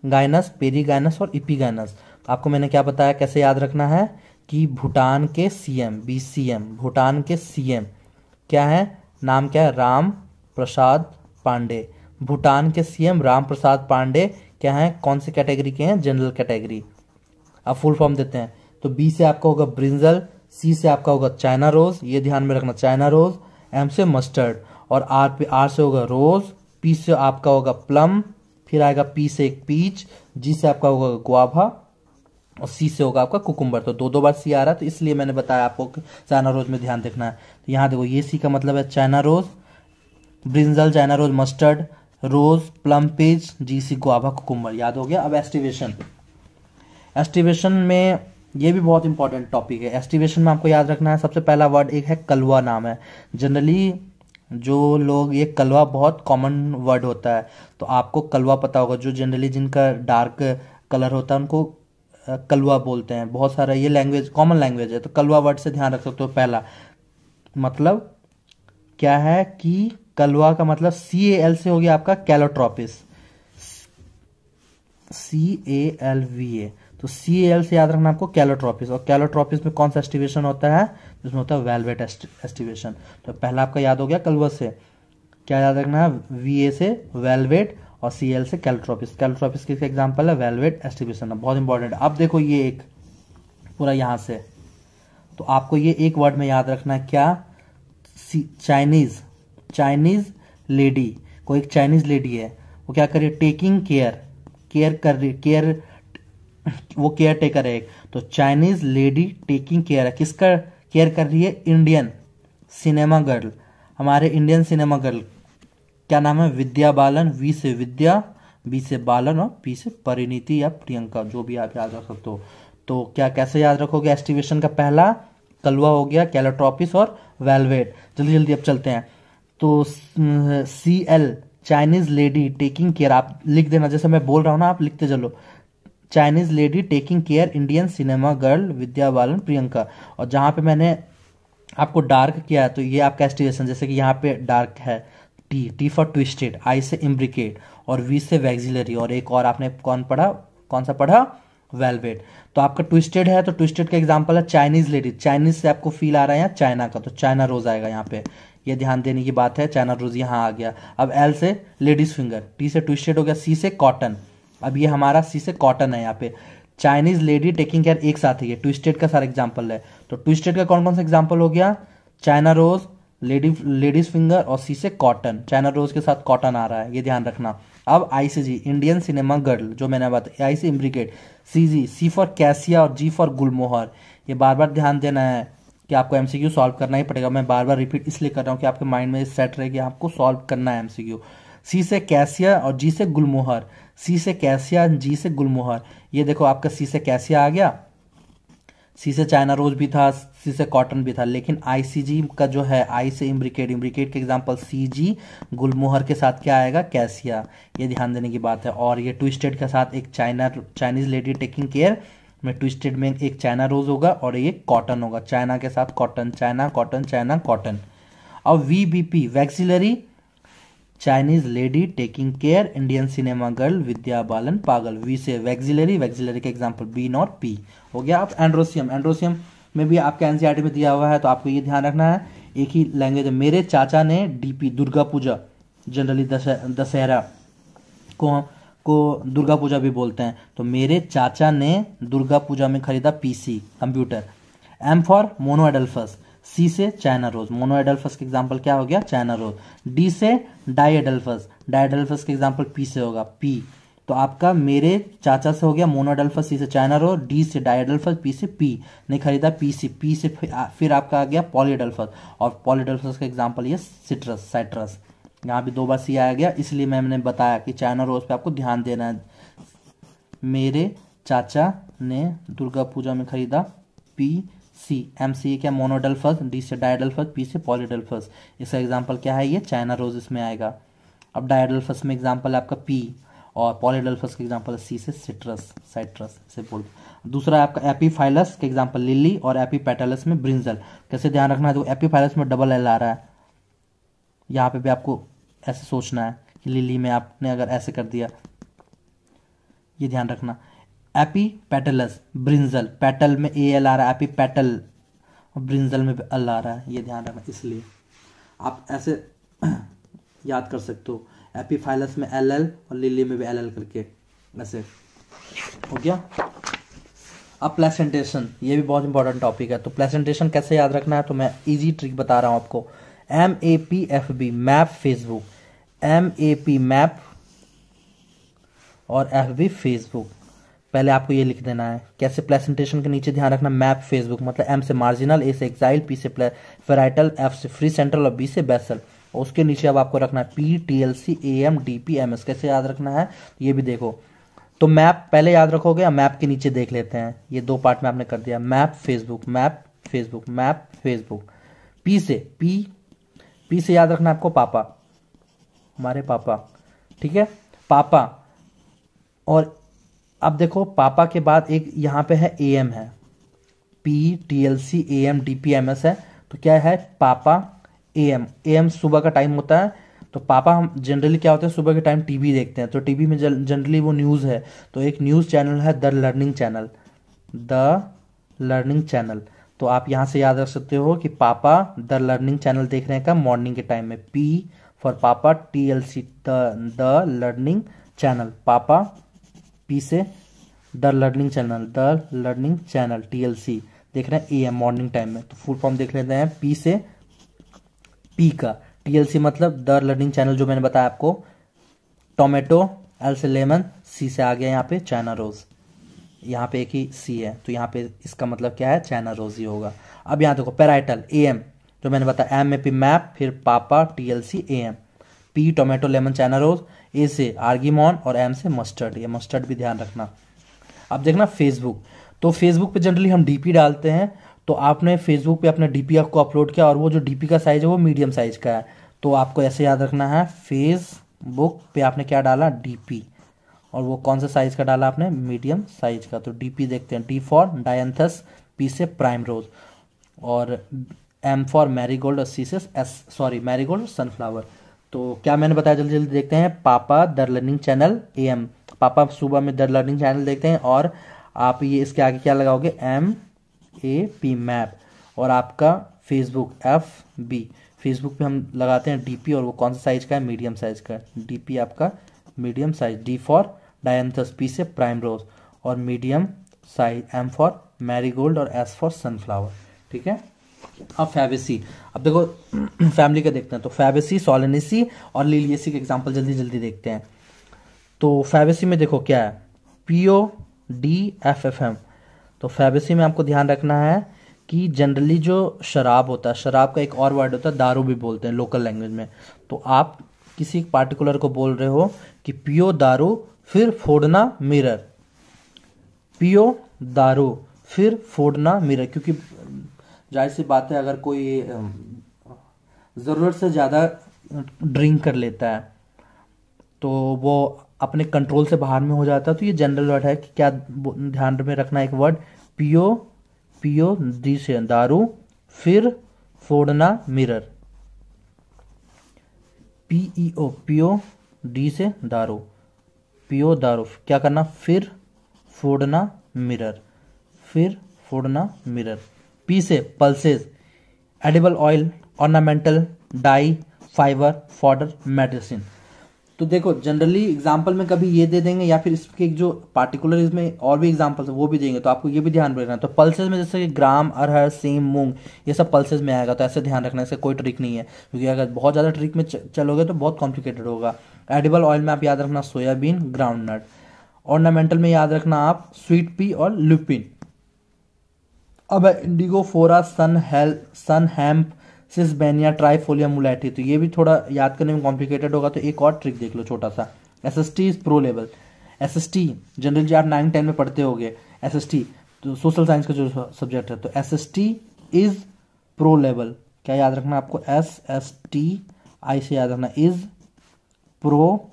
गाइनस पेरीगाइनस और इपीगाइनस तो आपको मैंने क्या बताया? कैसे याद रखना है? कि भूटान के सीएम बी सीएम भूटान के सीएम क्या है? नाम क्या है? राम प्रसाद पांडे। भूटान के सीएम राम प्रसाद पांडे। क्या है? कौन से कैटेगरी के हैं? जनरल कैटेगरी अब फुल फॉर्म देते हैं। तो बी से आपका होगा ब्रिंजल सी से आपका होगा चाइना रोज, ये ध्यान में रखना चाइना रोज, एम से मस्टर्ड, और आर पे आर से होगा रोज, पी से आपका होगा प्लम, फिर आएगा पी से एक पीच, जी से आपका होगा गुआभा, और सी से होगा आपका कुकुम्बर। तो दो दो बार सी आ रहा है तो इसलिए मैंने बताया आपको चाइना रोज में ध्यान देखना है। तो यहाँ देखो, ये सी का मतलब है China rose, brinjal, China rose, mustard, rose, plum, page, G C, guava, cucumber. याद हो गया? अब एस्टिवेशन। एस्टिवेशन में ये भी बहुत इंपॉर्टेंट टॉपिक है। एस्टिवेशन में आपको याद रखना है, सबसे पहला वर्ड एक है कलवा नाम है। जनरली जो लोग, ये कलवा बहुत कॉमन वर्ड होता है तो आपको कलवा पता होगा। जो जनरली जिनका डार्क कलर होता है, उनको कलवा बोलते हैं। बहुत सारा ये लैंग्वेज कॉमन लैंग्वेज है। तो कलवा वर्ड से ध्यान रख सकते हो, पहला। मतलब क्या है कि कलवा का मतलब सी ए एल से हो गया आपका Calotropis C A L V A तो सी एल से याद रखना आपको कैलोट्रोपिस और कैलोट्रोपिस में कौन सा एस्टिवेशन होता है? जिसमें होता है वेलवेट एस्टिवेशन तो पहला आपका याद हो गया कलवा से। क्या याद रखना है? वी ए से वेलवेट और सी एल से कैलोट्रोपिस कैलोट्रोपिस किस एग्ज़ाम्पल है वेलवेट एस्टिवेशन बहुत इंपॉर्टेंट अब देखो ये एक, पूरा यहाँ से। तो आपको ये एक वर्ड में याद रखना है क्या? चाइनीज़ चाइनीज़ लेडी कोई एक चाइनीज़ लेडी है। वो क्या कर रही है? टेकिंग केयर केयर कर रही केयर वो केयर टेकर है तो चाइनीज़ लेडी टेकिंग केयर है किसका केयर कर रही है? इंडियन सिनेमा गर्ल हमारे इंडियन सिनेमा गर्ल क्या नाम है? विद्या बालन वी से विद्या बी से बालन और पी से परिणीति या प्रियंका, जो भी आप याद रख सकते हो। तो क्या कैसे याद रखोगे? एस्टिवेशन का पहला कलवा हो गया कैलोट्रॉपिस और वेलवेट जल्दी जल्दी अब चलते हैं। तो C L Chinese lady taking care आप लिख देना, जैसे मैं बोल रहा हूँ ना, आप लिखते चलो। Chinese lady taking care Indian cinema girl Vidya Balan Priyanka. और जहाँ पे मैंने आपको डार्क किया है तो ये आपका एस्टिवेशन जैसे कि यहाँ पे डार्क है, T T for twisted, I से इम्ब्रिकेट और वी से वैक्सिलरी। और एक और आपने कौन पढ़ा? कौन सा पढ़ा? वेलवेट। तो आपका ट्विस्टेड है तो ट्विस्टेड का एग्जांपल है चाइनीज़ लेडी। चाइनीज़ से आपको फील आ रहा है यहाँ चाइना का तो चाइना रोज आएगा यहाँ पे। ये ध्यान देने की बात है, चाइना रोज यहाँ आ गया। अब एल से लेडीज़ फिंगर टी से ट्विस्टेड हो गया, सी से कॉटन। अब ये हमारा सी से कॉटन है यहाँ पे। चाइनीज़ लेडी टेकिंग केयर एक साथ ही। ट्विस्टेड का सारा एग्ज़ाम्पल है। तो ट्विस्टेड का कौन कौन सा एग्ज़ाम्पल हो गया? China rose lady ladies finger और सी से कॉटन चाइना रोज के साथ कॉटन आ रहा है। ये ध्यान रखना। अब I C G Indian cinema girl जो मैंने बात I C imbricate C G C for Cassia और जी फॉर गुलमोहर ये बार बार ध्यान देना है कि आपको एमसीक्यू सॉल्व करना ही पड़ेगा। मैं बार बार रिपीट इसलिए कर रहा हूँ कि आपके माइंड में सेट रहे कि आपको सॉल्व करना है एमसीक्यू सी से कैसिया और जी से गुलमोहर सी से कैसिया, जी से गुलमोहर। ये देखो आपका सी से कैसिया आ गया। सी से चाइना रोज भी था, सी से कॉटन भी था, लेकिन आईसीजी का जो है, आई से इम्ब्रिकेट इम्ब्रिकेट के एग्जांपल सी जी गुलमोहर के साथ क्या आएगा? कैसिया। ये ध्यान देने की बात है। और ये ट्विस्टेड के साथ एक China Chinese lady taking care में ट्विस्टेड में एक चाइना रोज होगा और ये कॉटन होगा। चाइना के साथ cotton China cotton China cotton अब V B P vexillary Chinese lady taking care Indian cinema girl Vidya Balan पागल वी से वैक्सिलरी वैक्सिलरी के एग्ज़ाम्पल बी नॉट पी हो गया अब एंड्रोसियम एंड्रोसियम में भी आपके एनसीआरटी में दिया हुआ है तो आपको ये ध्यान रखना है। एक ही लैंग्वेज मेरे चाचा ने डीपी दुर्गा पूजा जनरली दशहरा को को दुर्गा पूजा भी बोलते हैं। तो मेरे चाचा ने दुर्गा पूजा में खरीदा PC computer M for monadelphous C से चाइना रोज मोनो एडल्फस के एग्ज़ाम्पल क्या हो गया? चाइना रोज डी से डाई एडल्फस डाई एडल्फस के एग्ज़ाम्पल पी से होगा. पी तो आपका मेरे चाचा से हो गया मोनो एडल्फस सी से चाइना रोज डी से डाई एडल्फस पी से पी नहीं खरीदा पी से पी से फिर आपका आ गया पॉलीडल्फस और पॉलीडल्फस का एग्ज़ाम्पल ये सिट्रस साइट्रस यहाँ भी दो बार सी आया गया, इसलिए मैंने बताया कि चाइना रोज पे आपको ध्यान देना है। मेरे चाचा ने दुर्गा पूजा में खरीदा पी सी एम सी क्या? मोनोडल्फस डी से डायडल्फस पी से पॉलीडल्फस इसका एग्ज़ाम्पल क्या है? ये चाइना रोज इसमें आएगा. अब डायडल्फस में एग्ज़ाम्पल है आपका पी और पॉलीडल्फस का एग्ज़ाम्पल है सी से सिट्रस साइट्रस से बोल. दूसरा आपका एपीफाइलस का एग्ज़ाम्पल लिली और एपीपेटलस में ब्रिंजल कैसे ध्यान रखना है? तो एपीफाइलस में डबल एल आ रहा है. यहाँ पे भी आपको ऐसे सोचना है कि लिली में आपने अगर ऐसे कर दिया. ये ध्यान रखना. एपी पेटलस ब्रिंजल, पेटल में ए एल आ रहा है एपी पेटल और ब्रिंजल में भी एल आ रहा है, ये ध्यान रखना, इसलिए आप ऐसे याद कर सकते हो एपी फाइलस में एल एल और लिली में भी एल एल करके ऐसे हो गया? अब प्लेसेंटेशन, ये भी बहुत इंपॉर्टेंट टॉपिक है तो प्लेसेंटेशन कैसे याद रखना है तो मैं इजी ट्रिक बता रहा हूँ आपको। M A P F B map Facebook M A P map और एफ़ बी फेसबुक पहले आपको ये लिख देना है, कैसे प्रेजेंटेशन के नीचे ध्यान रखना, मैप, फेसबुक मतलब एम से मार्जिनल ए से एक्साइल पी से फेराइटल एफ़ से फ्री सेंट्रल और बी से बेसल और उसके नीचे अब आपको रखना है P T L C A M D P M S कैसे याद रखना है? ये भी देखो. तो मैप पहले याद रखोगे या मैप के नीचे देख लेते हैं. ये दो पार्ट में आपने कर दिया. Map, Facebook map Facebook map, Facebook. P से पी पी से याद रखना आपको पापा. हमारे पापा. ठीक है? पापा. और अब देखो, पापा के बाद एक यहाँ पे है ए एम है। P T L C A M D P M S है। तो क्या है? पापा ए एम ए एम सुबह का टाइम होता है। तो पापा, हम जनरली क्या होता है? सुबह के टाइम टीवी देखते हैं। तो टीवी में जनरली वो न्यूज़ है। तो एक न्यूज़ चैनल है the learning channel the learning channel तो आप यहाँ से याद रख सकते हो कि पापा द लर्निंग चैनल देख रहे हैं का मॉर्निंग के टाइम में। P for papa T L C the learning channel papa P से the learning channel the learning channel TLC देख रहे हैं ए एम मॉर्निंग टाइम में तो फुल फॉर्म देख लेते हैं। पी से पी का। टीएलसी मतलब द लर्निंग चैनल जो मैंने बताया आपको। टोमेटो एल से लेमन सी से आ गया यहाँ पे चाइना रोज यहाँ पे एक ही सी है तो यहाँ पे इसका मतलब क्या है? चाइना रोज ही होगा। अब यहाँ देखो पेराइटल ए एम जो मैंने बताया एम में पी मैप फिर papa T L C A M P tomato lemon China rose A से आर्गीमॉन और एम से मस्टर्ड ये मस्टर्ड भी ध्यान रखना। अब देखना फेसबुक तो फेसबुक पे जनरली हम डीपी डालते हैं तो आपने फेसबुक पे अपने डीपी आपको अपलोड किया और वो जो डीपी का साइज़ है वो मीडियम साइज़ का है। तो आपको ऐसे याद रखना है फेसबुक पे आपने क्या डाला? डीपी और वो कौन सा साइज़ का डाला आपने? मीडियम साइज़ का। तो डीपी देखते हैं। डी फॉर डायंथस पी से प्राइम रोज और एम फॉर मैरीगोल्ड और सी से एस सॉरी मैरीगोल्ड सनफ्लावर तो क्या मैंने बताया? जल्दी जल्दी देखते हैं। Papa the learning channel A M papa, सुबह में द लर्निंग चैनल देखते हैं और आप ये इसके आगे क्या लगाओगे? एम ए पी मैप और आपका फेसबुक एफ़ बी फेसबुक पे हम लगाते हैं डी पी और वो कौन सा साइज़ का है? मीडियम साइज़ का। डी पी आपका medium size D for dianthus P से प्राइम रोज और medium size M for marigold और एस फॉर सनफ्लावर ठीक है? अब फैबेसी। अब देखो, फैमिली का देखते हैं तो फैबेसी, सोलेनेसी और लीलियसी के एग्जांपल जल्दी जल्दी देखते हैं। तो फैबेसी में देखो क्या है? PO D F F M तो फैबेसी में आपको ध्यान रखना है कि जनरली जो शराब होता है, शराब का एक और वर्ड होता है, दारू भी बोलते हैं लोकल लैंग्वेज में। तो आप किसी पार्टिकुलर को बोल रहे हो कि पियो दारू, फिर फोड़ना मिरर पियो दारू, फिर फोड़ना मिरर क्योंकि ज़ाहिर सी बात है, अगर कोई ज़रूरत से ज़्यादा ड्रिंक कर लेता है तो वो अपने कंट्रोल से बाहर में हो जाता है। तो ये जनरल वर्ड है कि क्या ध्यान में रखना एक वर्ड? पियो पियो दी से दारू, फिर फोड़ना मिरर। पीईओ, पियो डी से दारू। पियो, दारू, क्या करना? फिर फोड़ना मिरर। फिर फोड़ना मिरर। पी से pulses edible oil ornamental dye fibre fodder medicine तो देखो जनरली एग्ज़ाम्पल में कभी ये दे देंगे या फिर इसके जो पार्टिकुलर इसमें और भी एग्जाम्पल्स वो भी देंगे तो आपको ये भी ध्यान रखना है। तो पल्सेज में जैसे कि ग्राम अरहर सेम मूंग ये सब पल्सेज में आएगा तो ऐसे ध्यान रखना इसका कोई ट्रिक नहीं है। क्योंकि अगर बहुत ज़्यादा ट्रिक में चलोगे तो बहुत कॉम्प्लिकेटेड होगा। एडिबल ऑयल में आप याद रखना सोयाबीन ग्राउंड नट ऑर्नामेंटल में याद रखना आप स्वीट पी और लुपिन अब इंडिगो फोरा, सन हेल, सन हैम्प, सिसबेनिया, ट्राइफोलिया मुलैटी तो ये भी थोड़ा याद करने में कॉम्प्लिकेटेड होगा तो एक और ट्रिक देख लो छोटा सा। S S T is pro level S S T generally आप नाइन टेन में पढ़ते होगे। एस एस टी तो सोशल साइंस का जो सब्जेक्ट है तो S S T is pro level क्या याद रखना आपको? एस एस टी आई से याद रखना is pro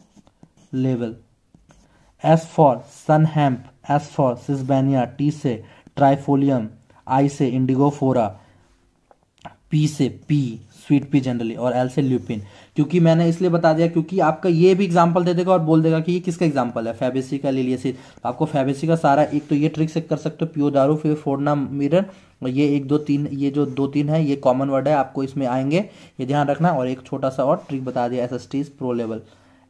level S for sun hemp S for sesbania T से, ट्राइफोलियम आई से इंडिगो, फोरा, पी से पी, स्वीट पी जनरली, और एल से ल्यूपिन। क्योंकि मैंने इसलिए बता दिया, क्योंकि आपका ये भी एग्ज़ाम्पल दे देगा और बोल देगा कि ये किसका एग्ज़ाम्पल है? फेबेसी का ले लिया तो आपको फेबेसी का सारा, एक तो ये ट्रिक से कर सकते हो प्योर दारू फिर फोड़ना मिरर ये एक, दो, तीन, ये जो दो, तीन है, ये कॉमन वर्ड है, आपको इसमें आएँगे। ये ध्यान रखना, और एक छोटा सा और ट्रिक बता दिया S S T is pro level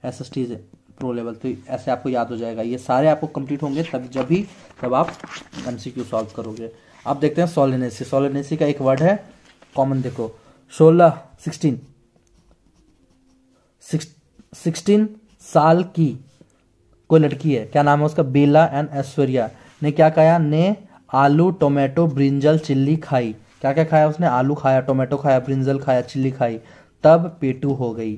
S S T is pro level तो ऐसे आपको याद हो जाएगा। ये सारे आपको कंप्लीट होंगे तब जब भी, तब आप एम सी एमसीक्यू सॉल्व करोगे। अब देखते हैं सोलिनेसी सोलिनेसी का एक वर्ड है कॉमन देखो. सोलह सिक्सटीन सिक्सटीन साल की कोई लड़की है. क्या नाम है उसका? बेला एंड ऐश्वर्या. ने क्या खाया? ने आलू, टोमेटो ब्रिंजल चिल्ली खाई. क्या क्या खाया उसने? आलू खाया, टोमेटो खाया ब्रिंजल खाया चिल्ली खाई. तब पेटू हो गई.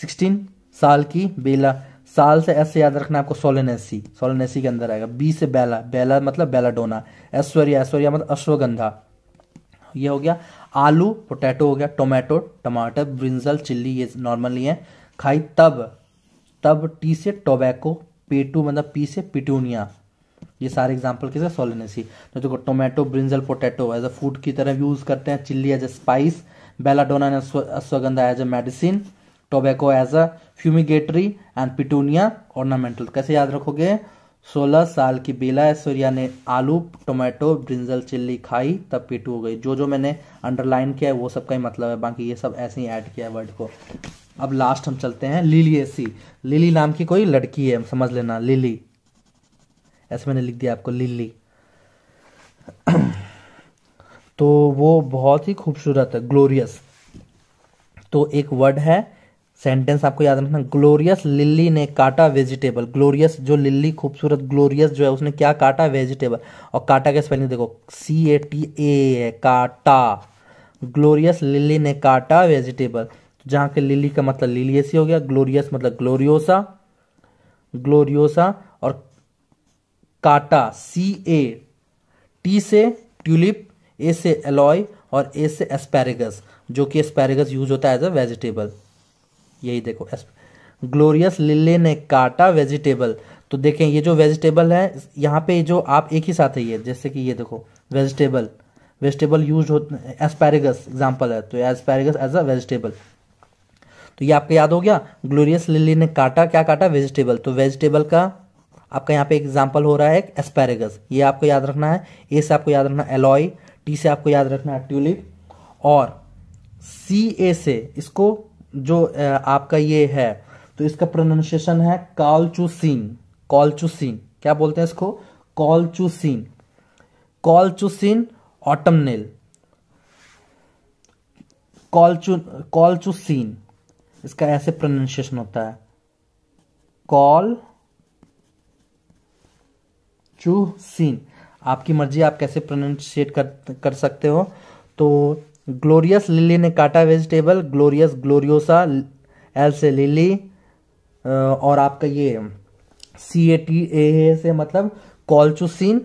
सिक्सटीन साल की बेला. साल से ऐसे याद रखना आपको सोलेनेसी सोलेनेसी के अंदर आएगा। बी से बेला बेला मतलब बेलाडोना ऐश्वर्या ऐश्वर्या मतलब अश्वगंधा। ये हो गया आलू पोटैटो हो गया टोमेटो टमाटर ब्रिंजल चिल्ली ये नॉर्मली है खाई तब तब टी से टोबैको पेटू मतलब पी से पिटूनिया ये सारे एग्ज़ाम्पल किसे? सोलेनेसी तो देखो tomato brinjal potato as a food की तरह यूज़ करते हैं। Chilli as a spice belladonna ashwagandha as a medicine tobacco as a fumigatory and petunia ornamental कैसे याद रखोगे? 16 साल की बेला ऐश्वर्या ने आलू, टोमेटो ब्रिंजल चिल्ली खाई, तब पेटू हो गई। जो जो मैंने अंडरलाइन किया है, वो सब का ही मतलब है। बाकी ये सब ऐसे ही ऐड किया है वर्ड को। अब लास्ट हम चलते हैं लिली ऐसी लिली नाम की कोई लड़की है, समझ लेना। लिली ऐसे मैंने लिख दिया आपको लिली तो वो बहुत ही खूबसूरत है ग्लोरियस तो एक वर्ड है सेंटेंस आपको याद रखना ग्लोरियस लिल्ली ने काटा वेजिटेबल ग्लोरियस जो लिल्ली खूबसूरत ग्लोरियस जो है, उसने क्या काटा? वेजिटेबल और काटा के स्पेलिंग देखो? सी ए टी ए काटा। ग्लोरियस लिल्ली ने काटा वेजिटेबल जहाँ के लिली का मतलब लिलियसी हो गया ग्लोरियस मतलब ग्लोरियोसा ग्लोरियोसा और काटा। सी ए टी से ट्यूलिप ए से एलॉय और ए से एस्पेरेगस जो कि एस्पेरेगस यूज़ होता है एज अ वेजिटेबल यही देखो ग्लोरियस लिल्ले ने काटा वेजिटेबल तो देखें, ये जो वेजिटेबल है, यहाँ पे जो आप एक ही साथ है ये, जैसे कि ये देखो वेजिटेबल वेजिटेबल यूज़ हो एस्पैरेगस एग्ज़ाम्पल है तो एस्पैरेगस एज अ वेजिटेबल तो ये आपको याद हो गया ग्लोरियस लिली ने काटा, क्या काटा? वेजिटेबल तो वेजिटेबल का आपका यहाँ पे एग्ज़ाम्पल हो रहा है एस्पैरेगस ये आपको याद रखना है ए से आपको याद रखना एलॉय टी से आपको याद रखना है ट्यूलिप और सी ए से इसको जो आपका ये है तो इसका प्रोनाउंसिएशन है कॉलचूसिन कॉलचूसिन क्या बोलते हैं इसको? कॉलचूसिन कॉलचूसिन ऑटमनेल कॉलचू कॉलचूसिन इसका ऐसे प्रोनाउंसिएशन होता है। कॉल चू सीन आपकी मर्ज़ी, आप कैसे प्रोनाउंसिएट कर कर सकते हो? तो ग्लोरियस लिली ने काटा वेजिटेबल, ग्लोरियस ग्लोरियोसा, एल से लिली और आपका ये, सी ए टी, ए से मतलब कॉलचुसिन,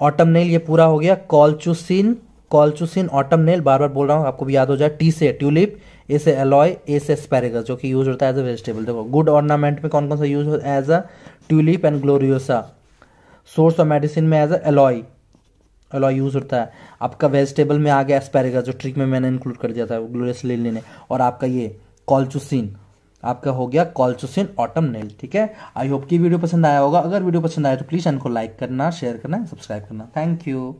ऑटम नेल, ये पूरा हो गया, कॉलचुसिन कॉलचुसिन, ऑटम नेल बार बार बोल रहा हूँ, आपको भी याद हो जाए, टी से ट्यूलिप, ए से एलॉय, ए से स्पेरेगस जो कि यूज़ होता है एज अ वेजिटेबल देखो गुड ऑर्नामेंट में कौन कौन सा यूज़ होता है as a tulip and gloriosa source of medicine में as a aloe aloe use होता है। आपका वेजिटेबल में आ गया एस्पेरेगा जो ट्रिक में मैंने इंक्लूड कर दिया था ग्लोरियस लिली ने। और आपका ये कॉलचुसिन आपका हो गया कॉलचुसिन ऑटम नेल ठीक है? आई होप की वीडियो पसंद आया होगा। अगर वीडियो पसंद आया तो प्लीज़ इनको लाइक करना शेयर करना सब्सक्राइब करना। Thank you